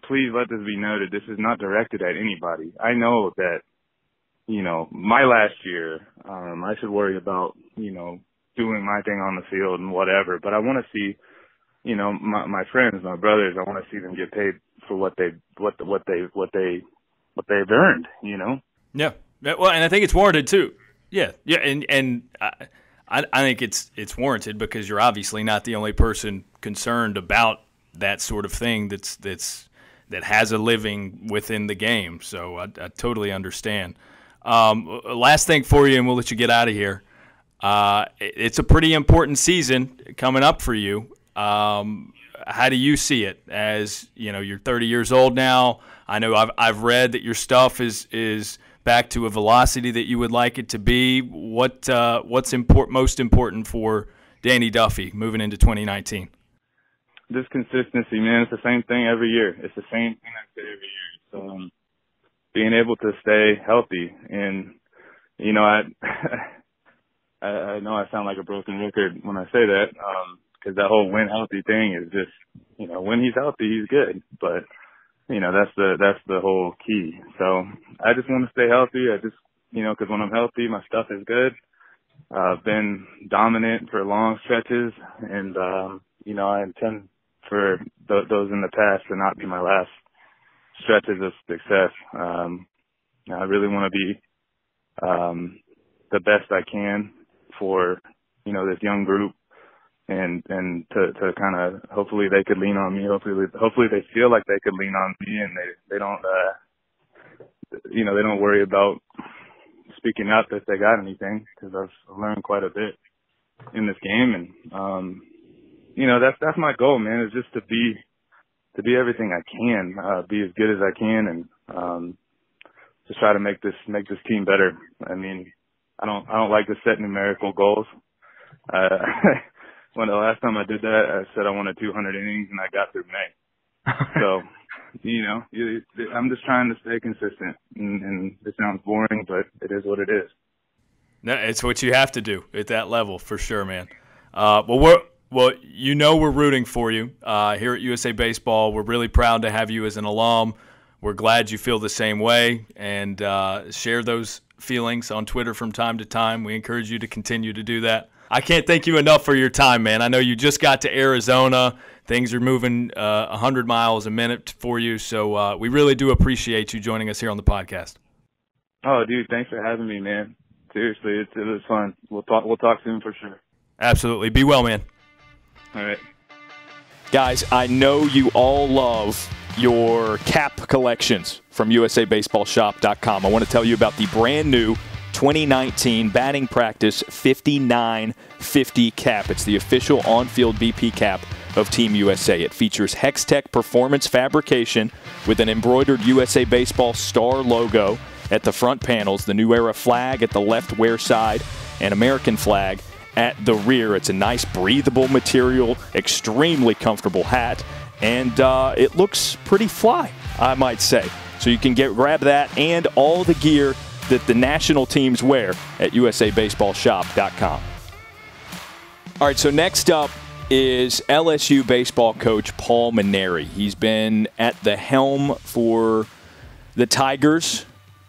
please let this be noted. This is not directed at anybody. I know that you know, my last year, um I should worry about, you know, doing my thing on the field and whatever, but I want to see you know, my my friends, my brothers, I want to see them get paid for what they what the, what they what they what they've earned. You know. Yeah. Well, and I think it's warranted too. Yeah. Yeah. And and I I think it's it's warranted because you're obviously not the only person concerned about that sort of thing. That's that's that has a living within the game. So I, I totally understand. Um, last thing for you, and we'll let you get out of here. Uh, it's a pretty important season coming up for you. Um, how do you see it? As you know, you're 30 years old now. I know I've I've read that your stuff is is back to a velocity that you would like it to be. What uh, what's important most important for Danny Duffy moving into 2019? This consistency, man. It's the same thing every year. It's the same thing I say every year. So um, being able to stay healthy and you know I. I know I sound like a broken record when I say that, um, because that whole win healthy thing is just, you know, when he's healthy, he's good. But, you know, that's the, that's the whole key. So I just want to stay healthy. I just, you know, cause when I'm healthy, my stuff is good. I've been dominant for long stretches and, um, you know, I intend for th- those in the past to not be my last stretches of success. Um, I really want to be, um, the best I can for, you know, this young group and and to to kind of hopefully they could lean on me. Hopefully hopefully they feel like they could lean on me and they they don't uh you know they don't worry about speaking up if they got anything because I've learned quite a bit in this game and um you know that's that's my goal man is just to be to be everything I can uh be as good as I can and um just try to make this make this team better. I mean I don't I don't like to set numerical goals. Uh when the last time I did that, I said I wanted 200 innings and I got through May. so, you know, I'm just trying to stay consistent, and, and it sounds boring, but it is what it is. No, it's what you have to do at that level for sure, man. Uh, well, we're well, you know, we're rooting for you uh, here at USA Baseball. We're really proud to have you as an alum. We're glad you feel the same way and uh, share those feelings on Twitter from time to time. We encourage you to continue to do that. I can't thank you enough for your time, man. I know you just got to Arizona. Things are moving uh, 100 miles a minute for you. So uh, we really do appreciate you joining us here on the podcast. Oh, dude, thanks for having me, man. Seriously, it, it was fun. We'll talk. We'll talk soon for sure. Absolutely. Be well, man. All right. Guys, I know you all love your cap collections from USABaseballShop.com. I want to tell you about the brand new 2019 batting practice 5950 cap. It's the official on field BP cap of Team USA. It features Hextech performance fabrication with an embroidered USA Baseball star logo at the front panels, the New Era flag at the left wear side, and American flag at the rear. It's a nice, breathable material, extremely comfortable hat, and uh, it looks pretty fly, I might say. So you can get grab that and all the gear that the national teams wear at usabaseballshop.com. All right, so next up is LSU baseball coach Paul Mainieri. He's been at the helm for the Tigers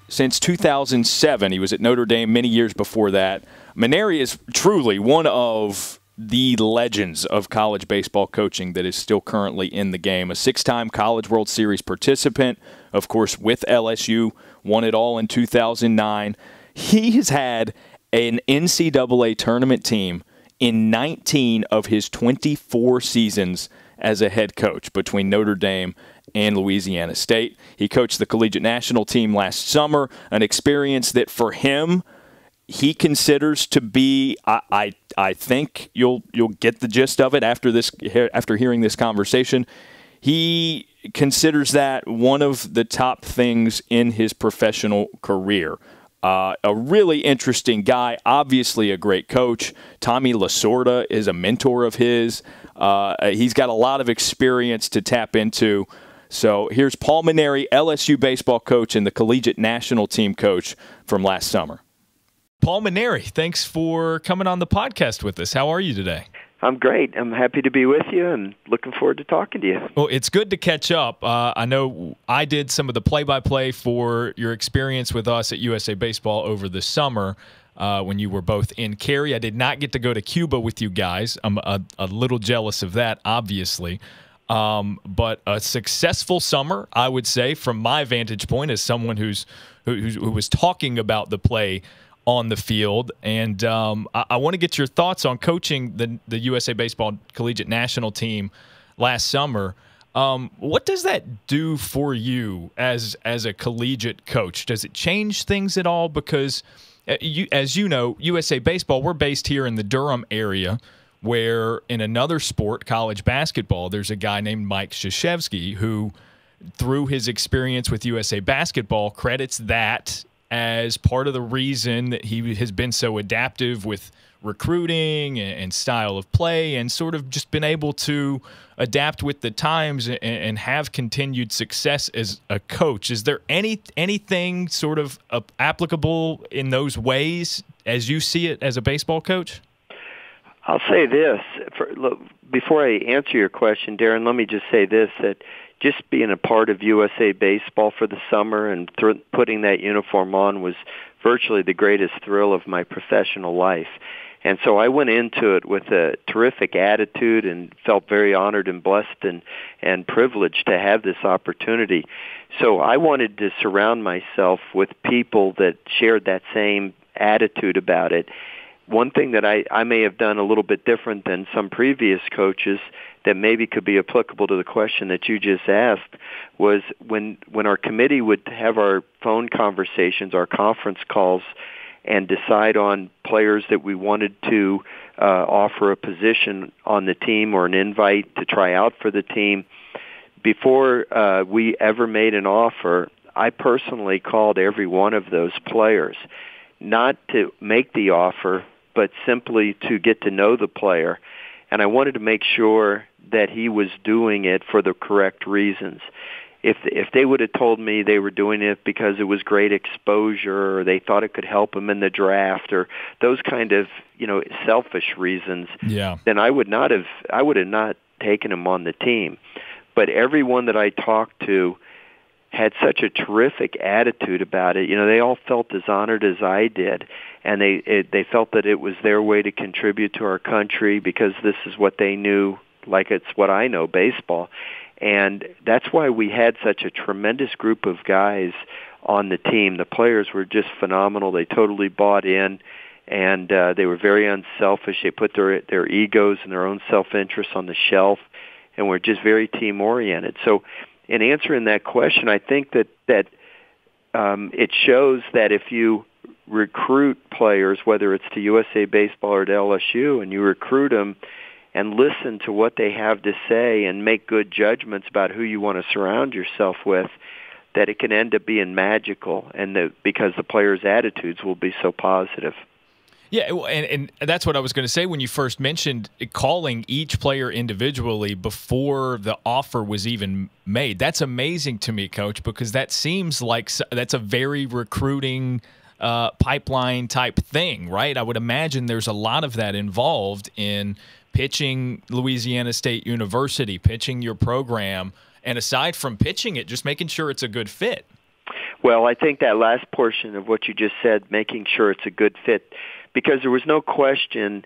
since 2007. He was at Notre Dame many years before that. Mainieri is truly one of the legends of college baseball coaching that is still currently in the game. A six time College World Series participant, of course, with LSU, won it all in 2009. He has had an NCAA tournament team in 19 of his 24 seasons as a head coach between Notre Dame and Louisiana State. He coached the collegiate national team last summer, an experience that for him he considers to be I, I, I think you'll you'll get the gist of it after this after hearing this conversation. He considers that one of the top things in his professional career. Uh, a really interesting guy, obviously a great coach. Tommy Lasorda is a mentor of his. Uh, he's got a lot of experience to tap into. So here's Paul Mainieri, LSU baseball coach and the collegiate national team coach from last summer. Paul Mainieri, thanks for coming on the podcast with us. How are you today? I'm great. I'm happy to be with you and looking forward to talking to you. Well, it's good to catch up. Uh, I know I did some of the play by play for your experience with us at USA Baseball over the summer. Uh, when you were both in Cary, I did not get to go to Cuba with you guys. I'm a, a little jealous of that, obviously. Um, but a successful summer, I would say, from my vantage point as someone who's who, who was talking about the play on the field. And um, I, I want to get your thoughts on coaching the the USA Baseball Collegiate National Team last summer. Um, what does that do for you as as a collegiate coach? Does it change things at all? Because uh, you, as you know, USA Baseball, we're based here in the Durham area. Where in another sport, college basketball, there's a guy named Mike Krzyzewski who, through his experience with USA Basketball, credits that as part of the reason that he has been so adaptive with recruiting and, style of play and sort of just been able to adapt with the times and, have continued success as a coach. Is there any anything sort of applicable in those ways as you see it as a baseball coach? I'll say this for, look, before I answer your question, Daron. Let me just say this: that just being a part of USA Baseball for the summer and th- putting that uniform on was virtually the greatest thrill of my professional life. And so I went into it with a terrific attitude and felt very honored and blessed and, and privileged to have this opportunity. So I wanted to surround myself with people that shared that same attitude about it. One thing that I, I may have done a little bit different than some previous coaches that maybe could be applicable to the question that you just asked was when when our committee would have our phone conversations, our conference calls, and decide on players that we wanted to uh, offer a position on the team or an invite to try out for the team. Before uh, we ever made an offer, I personally called every one of those players, not to make the offer, but simply to get to know the player. And I wanted to make sure that he was doing it for the correct reasons. If if they would have told me they were doing it because it was great exposure or they thought it could help them in the draft or those kind of, you know, selfish reasons, yeah. then I would not have I would have not taken him on the team. But everyone that I talked to had such a terrific attitude about it. You know, they all felt as honored as I did, and they it, they felt that it was their way to contribute to our country because this is what they knew like it's what I know, baseball. And that's why we had such a tremendous group of guys on the team. The players were just phenomenal. They totally bought in and uh, they were very unselfish. They put their their egos and their own self-interest on the shelf and were just very team oriented. So in answering that question, I think that that um, it shows that if you recruit players, whether it's to USA Baseball or to LSU, and you recruit them and listen to what they have to say and make good judgments about who you want to surround yourself with that it can end up being magical and the, because the players' attitudes will be so positive. Yeah, and, and that's what I was going to say when you first mentioned calling each player individually before the offer was even made. That's amazing to me, Coach, because that seems like that's a very recruiting uh, pipeline type thing, right? I would imagine there's a lot of that involved in pitching Louisiana State University, pitching your program, and aside from pitching it, just making sure it's a good fit. Well, I think that last portion of what you just said, making sure it's a good fit, because there was no question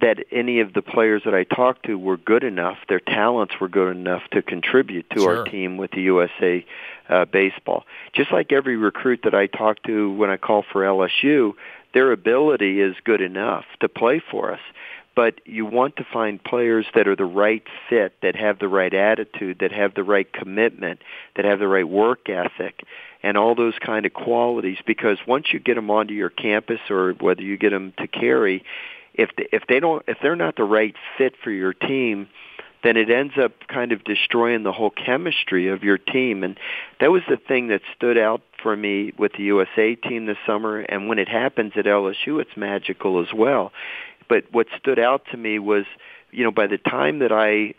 that any of the players that I talked to were good enough, their talents were good enough to contribute to sure. our team with the USA uh, baseball. Just like every recruit that I talk to when I call for LSU, their ability is good enough to play for us but you want to find players that are the right fit, that have the right attitude, that have the right commitment, that have the right work ethic, and all those kind of qualities. Because once you get them onto your campus, or whether you get them to Cary, if they, if they don't, if they're not the right fit for your team, then it ends up kind of destroying the whole chemistry of your team. And that was the thing that stood out for me with the USA team this summer. And when it happens at LSU, it's magical as well but what stood out to me was you know, by the time that I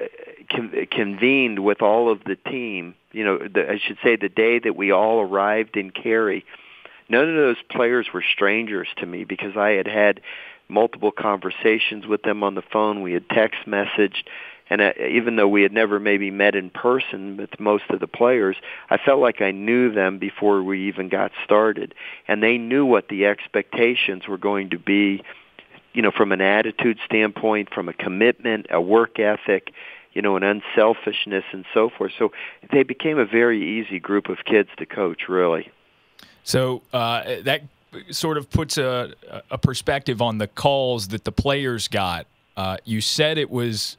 uh, convened with all of the team, you know, the, I should say the day that we all arrived in Cary, none of those players were strangers to me because I had had multiple conversations with them on the phone. We had text messaged. And uh, even though we had never maybe met in person with most of the players, I felt like I knew them before we even got started. And they knew what the expectations were going to be, you know, from an attitude standpoint, from a commitment, a work ethic, you know, an unselfishness and so forth. So they became a very easy group of kids to coach, really. So uh, that sort of puts a, a perspective on the calls that the players got. Uh, you said it was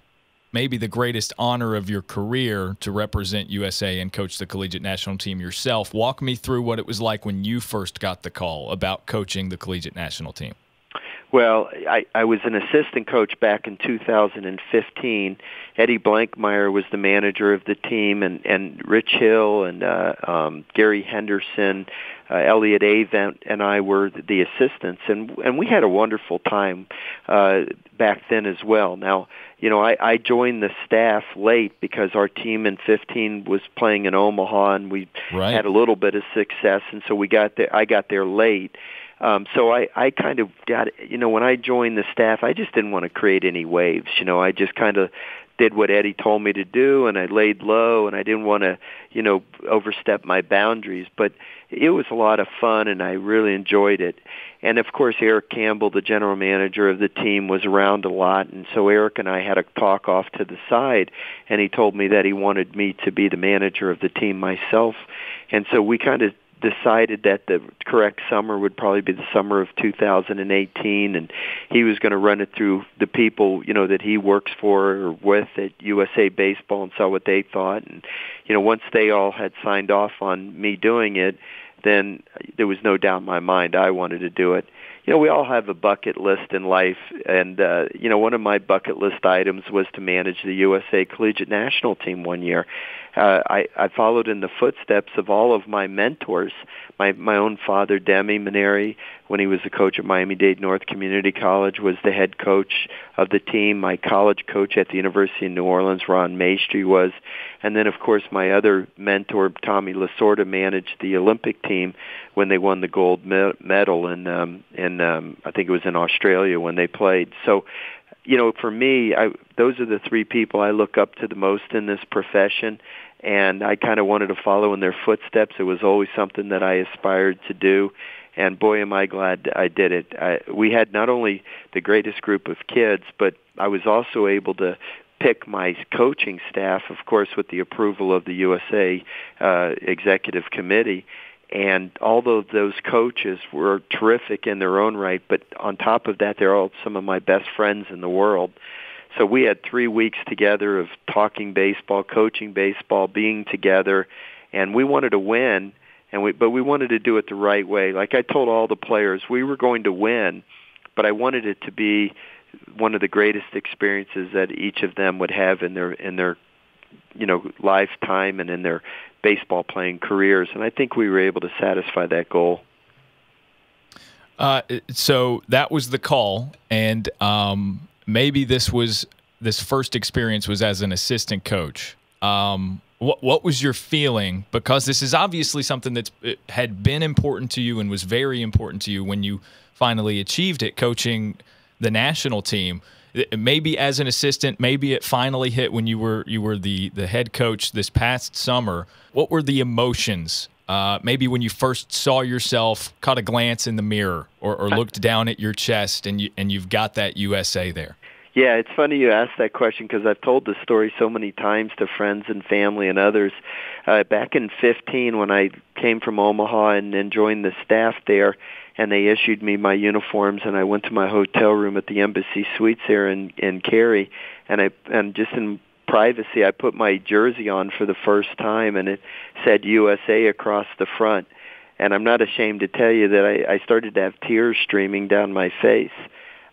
maybe the greatest honor of your career to represent USA and coach the collegiate national team yourself. Walk me through what it was like when you first got the call about coaching the collegiate national team. Well, I, I was an assistant coach back in 2015. Eddie Blankmeyer was the manager of the team, and and Rich Hill and uh, um, Gary Henderson, uh, Elliott Avent, and I were the assistants, and and we had a wonderful time uh, back then as well. Now, you know, I, I joined the staff late because our team in 15 was playing in Omaha, and we right. had a little bit of success, and so we got there. I got there late um, so I, I kind of got, you know, when I joined the staff, I just didn't want to create any waves. You know, I just kind of did what Eddie told me to do, and I laid low, and I didn't want to, you know, overstep my boundaries. But it was a lot of fun, and I really enjoyed it. And of course, Eric Campbell, the general manager of the team, was around a lot, and so Eric and I had a talk off to the side, and he told me that he wanted me to be the manager of the team myself. And so we kind of decided that the correct summer would probably be the summer of 2018 and he was going to run it through the people you know that he works for or with at USA Baseball and saw what they thought and you know once they all had signed off on me doing it then there was no doubt in my mind I wanted to do it you know, we all have a bucket list in life, and uh, you know, one of my bucket list items was to manage the USA Collegiate National Team one year. Uh, I, I followed in the footsteps of all of my mentors. My my own father, Demie Mainieri, when he was the coach at Miami-Dade North Community College, was the head coach of the team. My college coach at the University of New Orleans, Ron Maestri, was, and then of course my other mentor, Tommy Lasorda, managed the Olympic team when they won the gold medal in um, in um, I think it was in Australia when they played. So, you know, for me, I, those are the three people I look up to the most in this profession, and I kind of wanted to follow in their footsteps. It was always something that I aspired to do. And boy, am I glad I did it. I, we had not only the greatest group of kids, but I was also able to pick my coaching staff, of course, with the approval of the USA uh, Executive Committee and although those coaches were terrific in their own right, but on top of that, they're all some of my best friends in the world. So we had three weeks together of talking baseball, coaching baseball, being together, and we wanted to win. And we, but we wanted to do it the right way. Like I told all the players, we were going to win, but I wanted it to be one of the greatest experiences that each of them would have in their in their you know lifetime and in their baseball playing careers, and I think we were able to satisfy that goal. Uh, so that was the call, and um, maybe this was this first experience was as an assistant coach. Um, what what was your feeling? Because this is obviously something that had been important to you and was very important to you when you finally achieved it, coaching the national team maybe as an assistant, maybe it finally hit when you were you were the the head coach this past summer. What were the emotions? Uh, maybe when you first saw yourself, caught a glance in the mirror, or, or looked down at your chest, and you and you've got that USA there. Yeah, it's funny you ask that question because I've told this story so many times to friends and family and others. Uh, back in 15, when I came from Omaha and, and joined the staff there, and they issued me my uniforms and I went to my hotel room at the Embassy Suites there in in Cary and I and just in privacy I put my jersey on for the first time and it said USA across the front and I'm not ashamed to tell you that I, I started to have tears streaming down my face.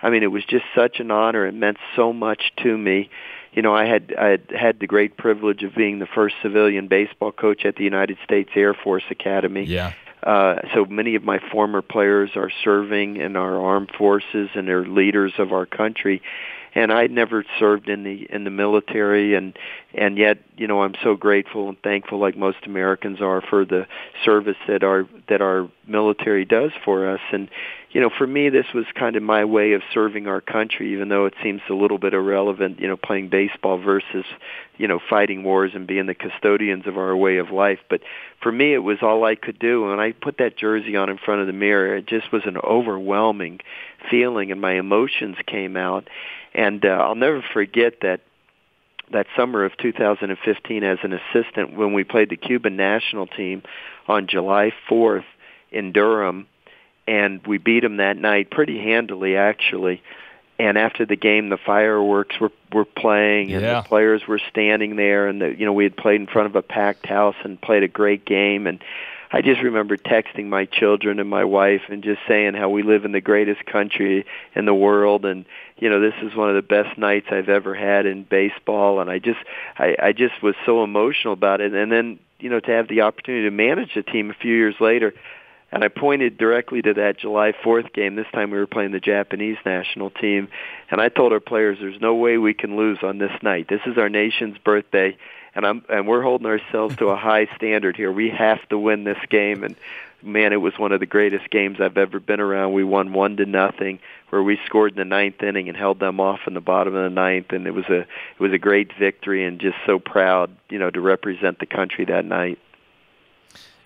I mean it was just such an honor it meant so much to me you know, I had I had had the great privilege of being the first civilian baseball coach at the United States Air Force Academy. Yeah. Uh, so many of my former players are serving in our armed forces and they're leaders of our country. and I'd never served in the in the military and and yet you know I'm so grateful and thankful like most Americans are for the service that our that our military does for us and you know for me this was kind of my way of serving our country even though it seems a little bit irrelevant you know playing baseball versus you know fighting wars and being the custodians of our way of life. But for me it was all I could do. And I put that jersey on in front of the mirror. It just was an overwhelming feeling and my emotions came out. And uh, I'll never forget that that summer of 2015 as an assistant when we played the Cuban national team on July 4th in Durham and we beat them that night pretty handily actually. And after the game the fireworks were were playing and yeah. the players were standing there and the, you know we had played in front of a packed house and played a great game. And I just remember texting my children and my wife and just saying how we live in the greatest country in the world. And you know this is one of the best nights I've ever had in baseball. And I just I I just was so emotional about it. And then you know to have the opportunity to manage the team a few years later and I pointed directly to that July 4th game. This time we were playing the Japanese national team. And I told our players, there's no way we can lose on this night. This is our nation's birthday and I'm and we're holding ourselves to a high standard here. We have to win this game and man, it was one of the greatest games I've ever been around. We won one to nothing, where we scored in the ninth inning and held them off in the bottom of the ninth, and it was a it was a great victory, and just so proud, you know, to represent the country that night.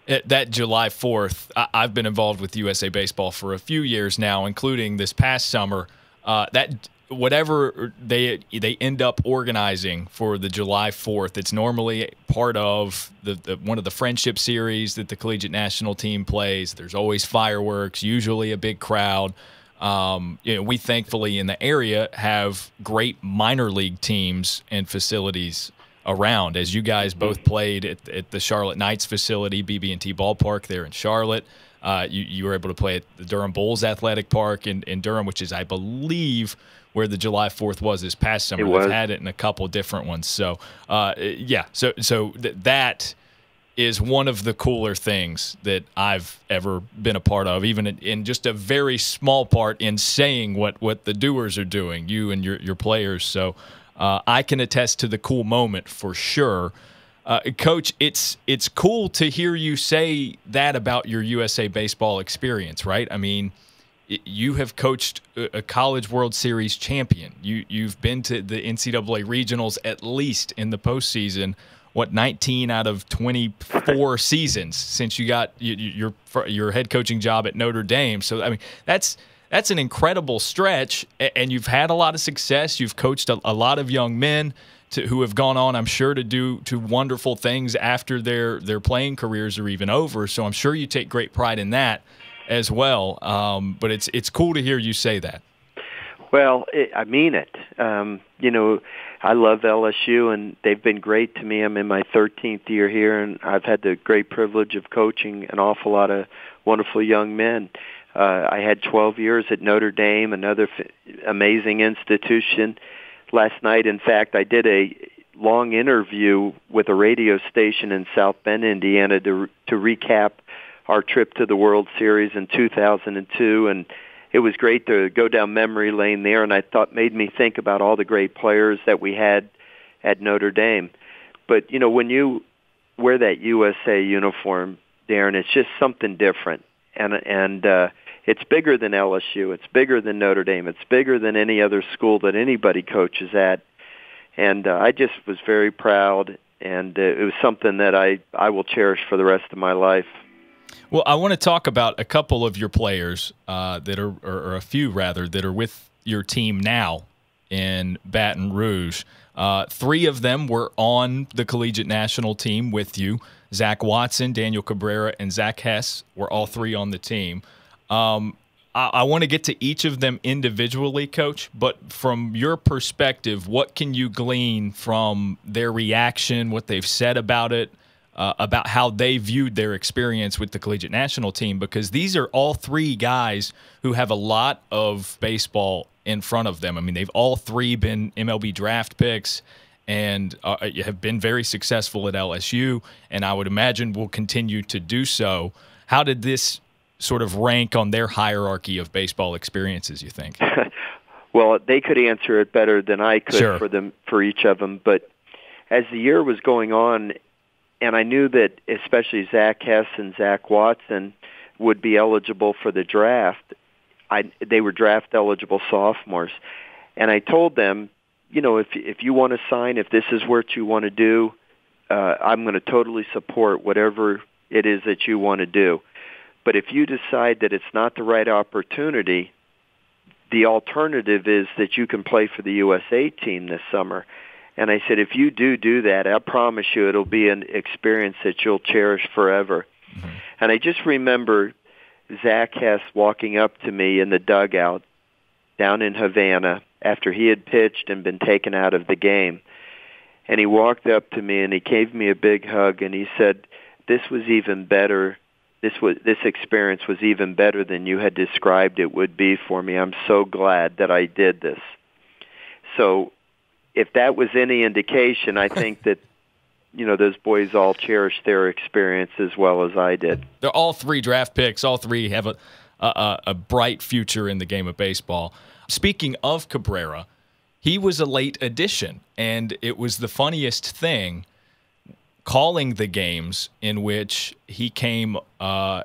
That July 4th, I've been involved with USA Baseball for a few years now, including this past summer. Uh, that whatever they they end up organizing for the July 4th, it's normally part of the, the, one of the friendship series that the collegiate national team plays. There's always fireworks, usually a big crowd. Um, you know, we thankfully in the area have great minor league teams and facilities around. As you guys both played at, at the Charlotte Knights facility, BB&T Ballpark there in Charlotte. Uh, you, you were able to play at the Durham Bulls Athletic Park in, in Durham, which is, I believe, where the July Fourth was this past summer. They've had it in a couple different ones. So uh, yeah, so so th- that is one of the cooler things that I've ever been a part of, even in, in, just a very small part in saying what what the doers are doing, you and your your players. So uh, I can attest to the cool moment for sure. Uh, Coach, it's it's cool to hear you say that about your USA baseball experience, right? I mean, you have coached a college World Series champion. You you've been to the NCAA regionals at least in the postseason. What 19 out of 24 seasons since you got your your head coaching job at Notre Dame. So I mean that's that's an incredible stretch, and you've had a lot of success. You've coached a, a lot of young men to, who have gone on, I'm sure, to do to wonderful things after their their playing careers are even over. So I'm sure you take great pride in that as well. Um, but it's it's cool to hear you say that. Well, it, I mean it. Um, you know, I love LSU, and they've been great to me. I'm in my 13th year here, and I've had the great privilege of coaching an awful lot of wonderful young men. Uh, I had 12 years at Notre Dame, another f- amazing institution. Last night, in fact, I did a long interview with a radio station in South Bend, Indiana, to to recap our trip to the World Series in 2002 and it was great to go down memory lane there and I thought made me think about all the great players that we had at Notre Dame. But you know when you wear that USA uniform, Daron, it's just something different. And and uh it's bigger than LSU, it's bigger than Notre Dame, it's bigger than any other school that anybody coaches at. And uh, I just was very proud and uh, it was something that I I will cherish for the rest of my life. Well, I want to talk about a couple of your players uh, that are, or, or, a few rather, that are with your team now in Baton Rouge. Uh, three of them were on the collegiate national team with you. Zach Watson, Daniel Cabrera, and Zach Hess were all three on the team. Um, I, I want to get to each of them individually, Coach, but from your perspective, what can you glean from their reaction, what they've said about it? uh, about how they viewed their experience with the collegiate national team because these are all three guys who have a lot of baseball in front of them. I mean, they've all three been MLB draft picks and uh, have been very successful at LSU, and I would imagine will continue to do so. How did this sort of rank on their hierarchy of baseball experiences, you think? Well, they could answer it better than I could Sure. for them for each of them. But as the year was going on, and I knew that especially Zach Hess and Zach Watson would be eligible for the draft. I they were draft eligible sophomores, and I told them, you know, if if you want to sign, if this is what you want to do, uh, I'm going to totally support whatever it is that you want to do. But if you decide that it's not the right opportunity, the alternative is that you can play for the USA team this summer. And I said, if you do do that, I promise you it'll be an experience that you'll cherish forever. Mm-hmm. And I just remember Zach Hess walking up to me in the dugout down in Havana after he had pitched and been taken out of the game. And he walked up to me and he gave me a big hug and he said, this was even better. This was this experience was even better than you had described it would be for me. I'm so glad that I did this. So if that was any indication, I think that you know those boys all cherished their experience as well as I did. They're all three draft picks. All three have a, a a bright future in the game of baseball. Speaking of Cabrera, he was a late addition, and it was the funniest thing calling the games in which he came uh,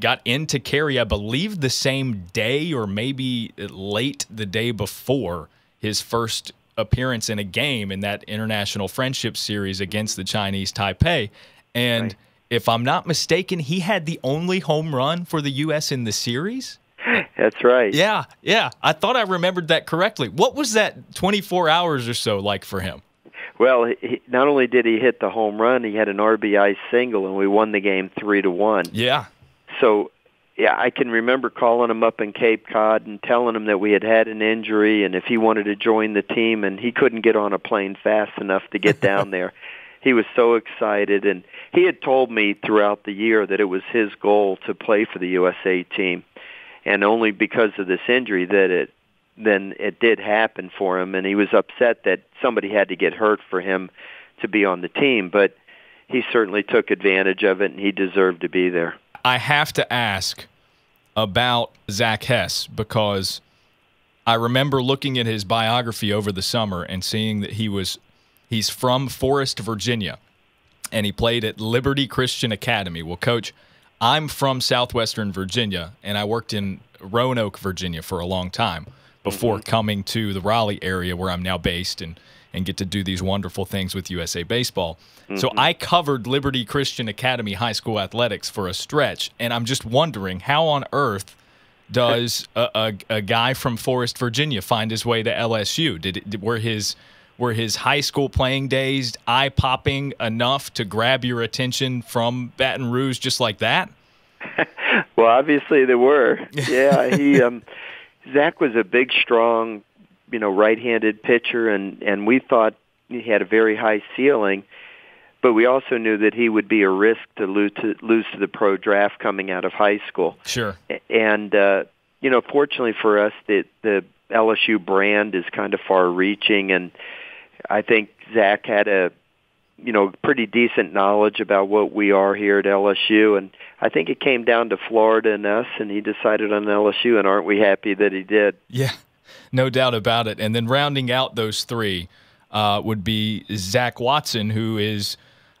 got into Cary, I believe, the same day or maybe late the day before his first appearance in a game in that international friendship series against the Chinese Taipei. And Right. if I'm not mistaken, he had the only home run for the U.S. in the series. That's right. Yeah, yeah. I thought I remembered that correctly. What was that 24 hours or so like for him? Well, he, not only did he hit the home run, he had an RBI single, and we won the game three to one. Yeah. So, yeah, I can remember calling him up in Cape Cod and telling him that we had had an injury, and if he wanted to join the team, and he couldn't get on a plane fast enough to get down there. He was so excited, and he had told me throughout the year that it was his goal to play for the USA team, and only because of this injury that it then it did happen for him, and he was upset that somebody had to get hurt for him to be on the team, but he certainly took advantage of it, and he deserved to be there. I have to ask about Zach Hess because I remember looking at his biography over the summer and seeing that he was he's from Forest, Virginia, and he played at Liberty Christian Academy. Well, coach, I'm from southwestern Virginia and I worked in Roanoke, Virginia for a long time before coming to the Raleigh area where I'm now based and and get to do these wonderful things with USA Baseball. So I covered Liberty Christian Academy high school athletics for a stretch, and I'm just wondering how on earth does a, a, a guy from Forest, Virginia, find his way to LSU? Did, it, were his were his high school playing days eye popping enough to grab your attention from Baton Rouge just like that? Well, obviously they were. Yeah, he um Zach was a big, strong, you know, right-handed pitcher, and and we thought he had a very high ceiling, but we also knew that he would be a risk to lose to lose to the pro draft coming out of high school. Sure. And uh, you know, fortunately for us, the the LSU brand is kind of far-reaching, and I think Zach had a you know pretty decent knowledge about what we are here at LSU, and I think it came down to Florida and us, and he decided on LSU, and aren't we happy that he did? Yeah, no doubt about it. And then rounding out those three uh, would be Zach Watson, who is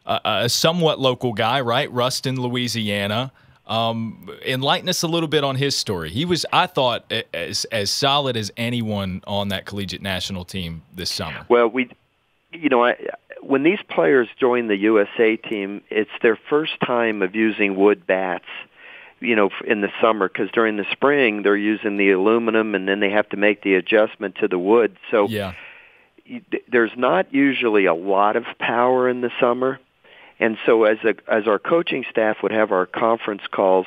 a, a somewhat local guy, right? Ruston, Louisiana. Um, enlighten us a little bit on his story. He was, I thought, as as solid as anyone on that collegiate national team this summer. Well, we, you know, I, when these players join the USA team, it's their first time of using wood bats. You know, in the summer, because during the spring they're using the aluminum, and then they have to make the adjustment to the wood. So Yeah, there's not usually a lot of power in the summer, and so as a as our coaching staff would have our conference calls,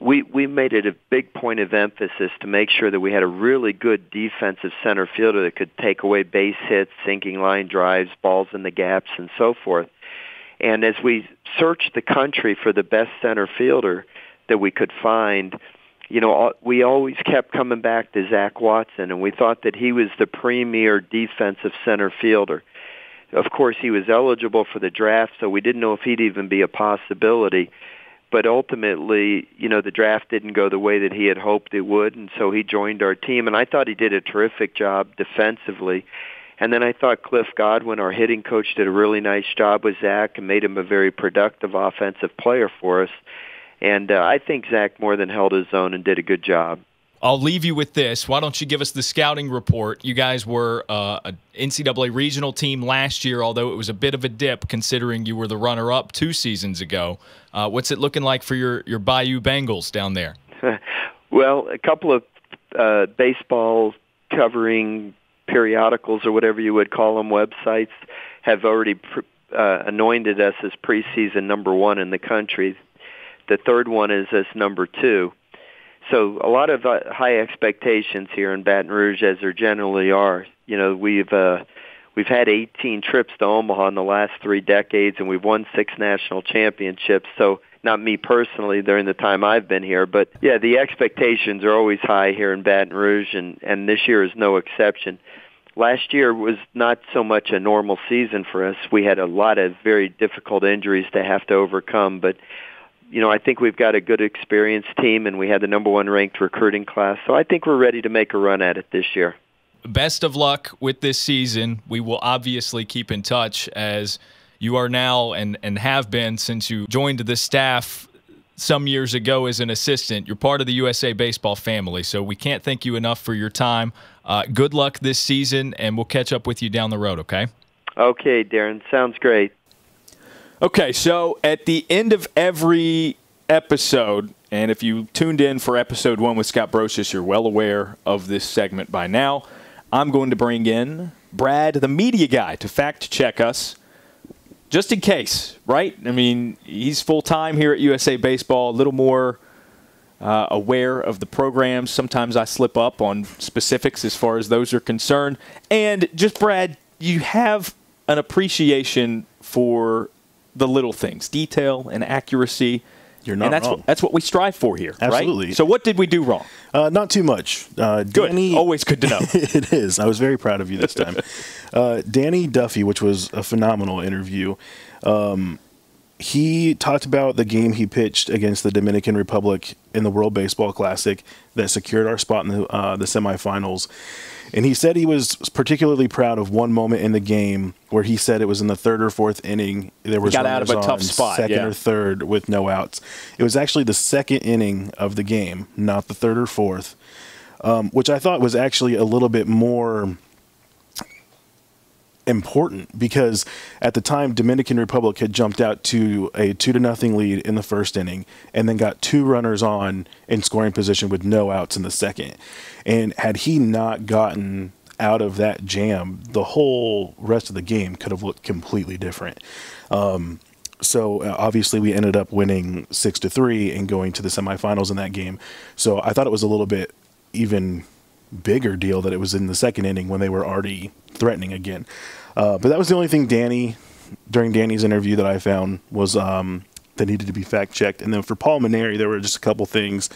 we we made it a big point of emphasis to make sure that we had a really good defensive center fielder that could take away base hits, sinking line drives, balls in the gaps, and so forth. And as we searched the country for the best center fielder that we could find, you know, we always kept coming back to Zach Watson, and we thought that he was the premier defensive center fielder. Of course, he was eligible for the draft, so we didn't know if he'd even be a possibility. But ultimately, you know, the draft didn't go the way that he had hoped it would, and so he joined our team. And I thought he did a terrific job defensively. And then I thought Cliff Godwin, our hitting coach, did a really nice job with Zach and made him a very productive offensive player for us. And uh, I think Zach more than held his own and did a good job. I'll leave you with this. Why don't you give us the scouting report? You guys were uh, an NCAA regional team last year, although it was a bit of a dip considering you were the runner up two seasons ago. Uh, what's it looking like for your, your Bayou Bengals down there? well, a couple of uh, baseball covering periodicals or whatever you would call them, websites, have already uh, anointed us as preseason number one in the country. The third one is as number two so a lot of uh, high expectations here in Baton Rouge, as there generally are. You know, we've uh, we've had 18 trips to Omaha in the last three decades, and we've won six national championships. So not me personally during the time I've been here, but yeah, the expectations are always high here in Baton Rouge, and and this year is no exception. Last year was not so much a normal season for us. We had a lot of very difficult injuries to have to overcome, but you know, I think we've got a good experienced team, and we had the number one ranked recruiting class. So I think we're ready to make a run at it this year. Best of luck with this season. We will obviously keep in touch as you are now and, and have been since you joined the staff some years ago as an assistant. You're part of the USA Baseball family, so we can't thank you enough for your time. Uh, good luck this season, and we'll catch up with you down the road, okay? Okay, Daron. Sounds great. Okay, so at the end of every episode, and if you tuned in for episode one with Scott Brosius, you're well aware of this segment by now. I'm going to bring in Brad, the media guy, to fact check us just in case, right? I mean, he's full time here at USA Baseball, a little more uh, aware of the programs. Sometimes I slip up on specifics as far as those are concerned. And just, Brad, you have an appreciation for the little things, detail and accuracy. You're not and that's wrong. What, that's what we strive for here, Absolutely. right? So what did we do wrong? Uh, not too much. Uh, good. Danny, Always good to know. it is. I was very proud of you this time. uh, Danny Duffy, which was a phenomenal interview. Um, he talked about the game he pitched against the Dominican Republic in the World Baseball Classic that secured our spot in the, uh, the semifinals. And he said he was particularly proud of one moment in the game where he said it was in the third or fourth inning. There was he got out of a tough spot, second yeah. or third with no outs. It was actually the second inning of the game, not the third or fourth, um, which I thought was actually a little bit more important because at the time Dominican Republic had jumped out to a two to nothing lead in the first inning and then got two runners on in scoring position with no outs in the second. And had he not gotten out of that jam, the whole rest of the game could have looked completely different. Um, so uh, obviously we ended up winning six to three and going to the semifinals in that game. So I thought it was a little bit even bigger deal that it was in the second inning when they were already threatening again. Uh, but that was the only thing Danny, during Danny's interview that I found was um, that needed to be fact checked. And then for Paul Mainieri, there were just a couple things.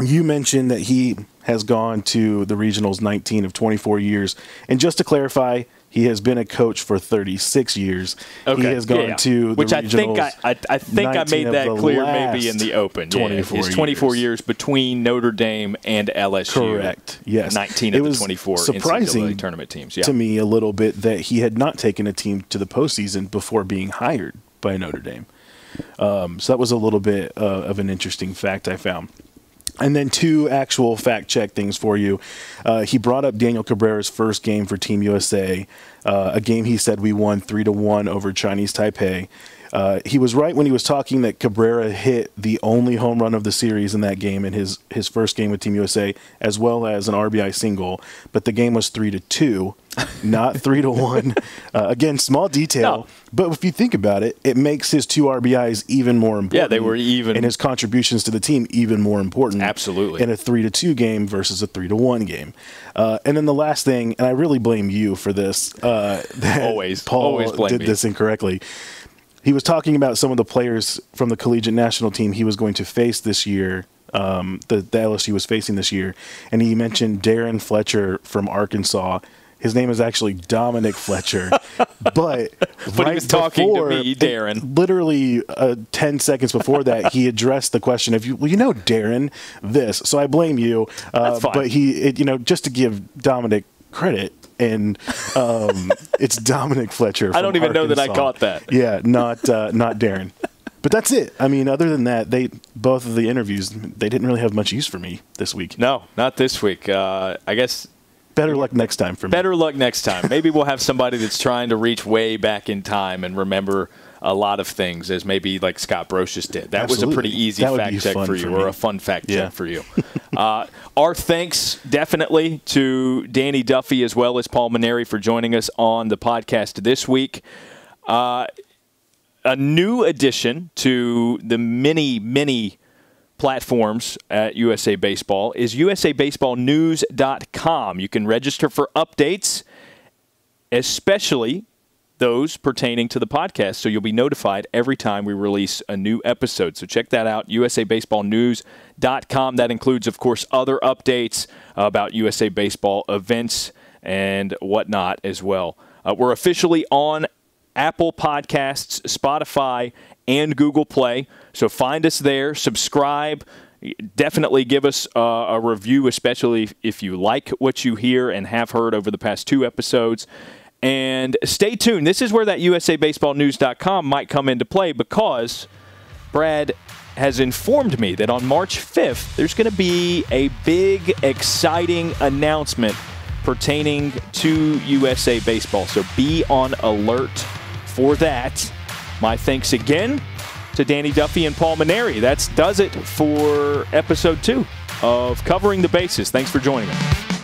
You mentioned that he has gone to the regionals 19 of 24 years. And just to clarify, he has been a coach for 36 years. Okay. He has gone yeah, yeah. to the which I think I, I, I think I made that clear maybe in the open. 24 yeah, it's 24 years. years. between Notre Dame and LSU. Correct. Yes. 19 It of the was 24 surprising NCAA tournament teams. Yeah. to me a little bit that he had not taken a team to the postseason before being hired by Notre Dame. Um, so that was a little bit uh, of an interesting fact I found. And then two actual fact check things for you. Uh, he brought up Daniel Cabrera's first game for Team USA, uh, a game he said we won three to one over Chinese Taipei. Uh, he was right when he was talking that Cabrera hit the only home run of the series in that game in his his first game with Team USA, as well as an RBI single. But the game was three to two, not three to one. Uh, again, small detail, No. but if you think about it, it makes his two RBIs even more important. Yeah, they were even- and his contributions to the team even more important. Absolutely. in a three to two game versus a three to one game. Uh, and then the last thing, and I really blame you for this. Uh, that Always. Paul Always blame did me. this incorrectly. He was talking about some of the players from the collegiate national team he was going to face this year. Um, the, the LSU was facing this year, and he mentioned Darren Fletcher from Arkansas. His name is actually Dominic Fletcher. but but right he was talking before, to me, Daron. Literally uh, 10 seconds before that, he addressed the question of, you. well, you know, Daron, this. So I blame you. Uh. But he, it, you know, just to give Dominic credit, and um, it's Dominic Fletcher. I don't even know that I Arkansas. caught that. Yeah, not uh, not Darren. But that's it. I mean, other than that, they both of the interviews they didn't really have much use for me this week. No, not this week. Uh, I guess Better luck next time for me. better luck next time. Maybe we'll have somebody that's trying to reach way back in time and remember a lot of things, as maybe like Scott Brosius did. That was a pretty easy fact check for you, for or a fun fact Yeah. check for you. uh, our thanks definitely to Danny Duffy as well as Paul Mainieri for joining us on the podcast this week. Uh, a new addition to the many, many platforms at USA Baseball is usabaseballnews.com. You can register for updates, especially those pertaining to the podcast, so you'll be notified every time we release a new episode. So check that out, usabaseballnews.com. That includes, of course, other updates about USA Baseball events and whatnot as well. Uh, we're officially on Apple Podcasts, Spotify, and Google Play. So find us there, subscribe. Definitely give us uh, a review, especially if you like what you hear and have heard over the past two episodes. And stay tuned. This is where that USABaseballNews.com might come into play because Brad has informed me that on March 5th, there's going to be a big, exciting announcement pertaining to USA Baseball. So be on alert for that. My thanks again to Danny Duffy and Paul Mainieri. That does it for episode two of Covering the Bases. Thanks for joining us.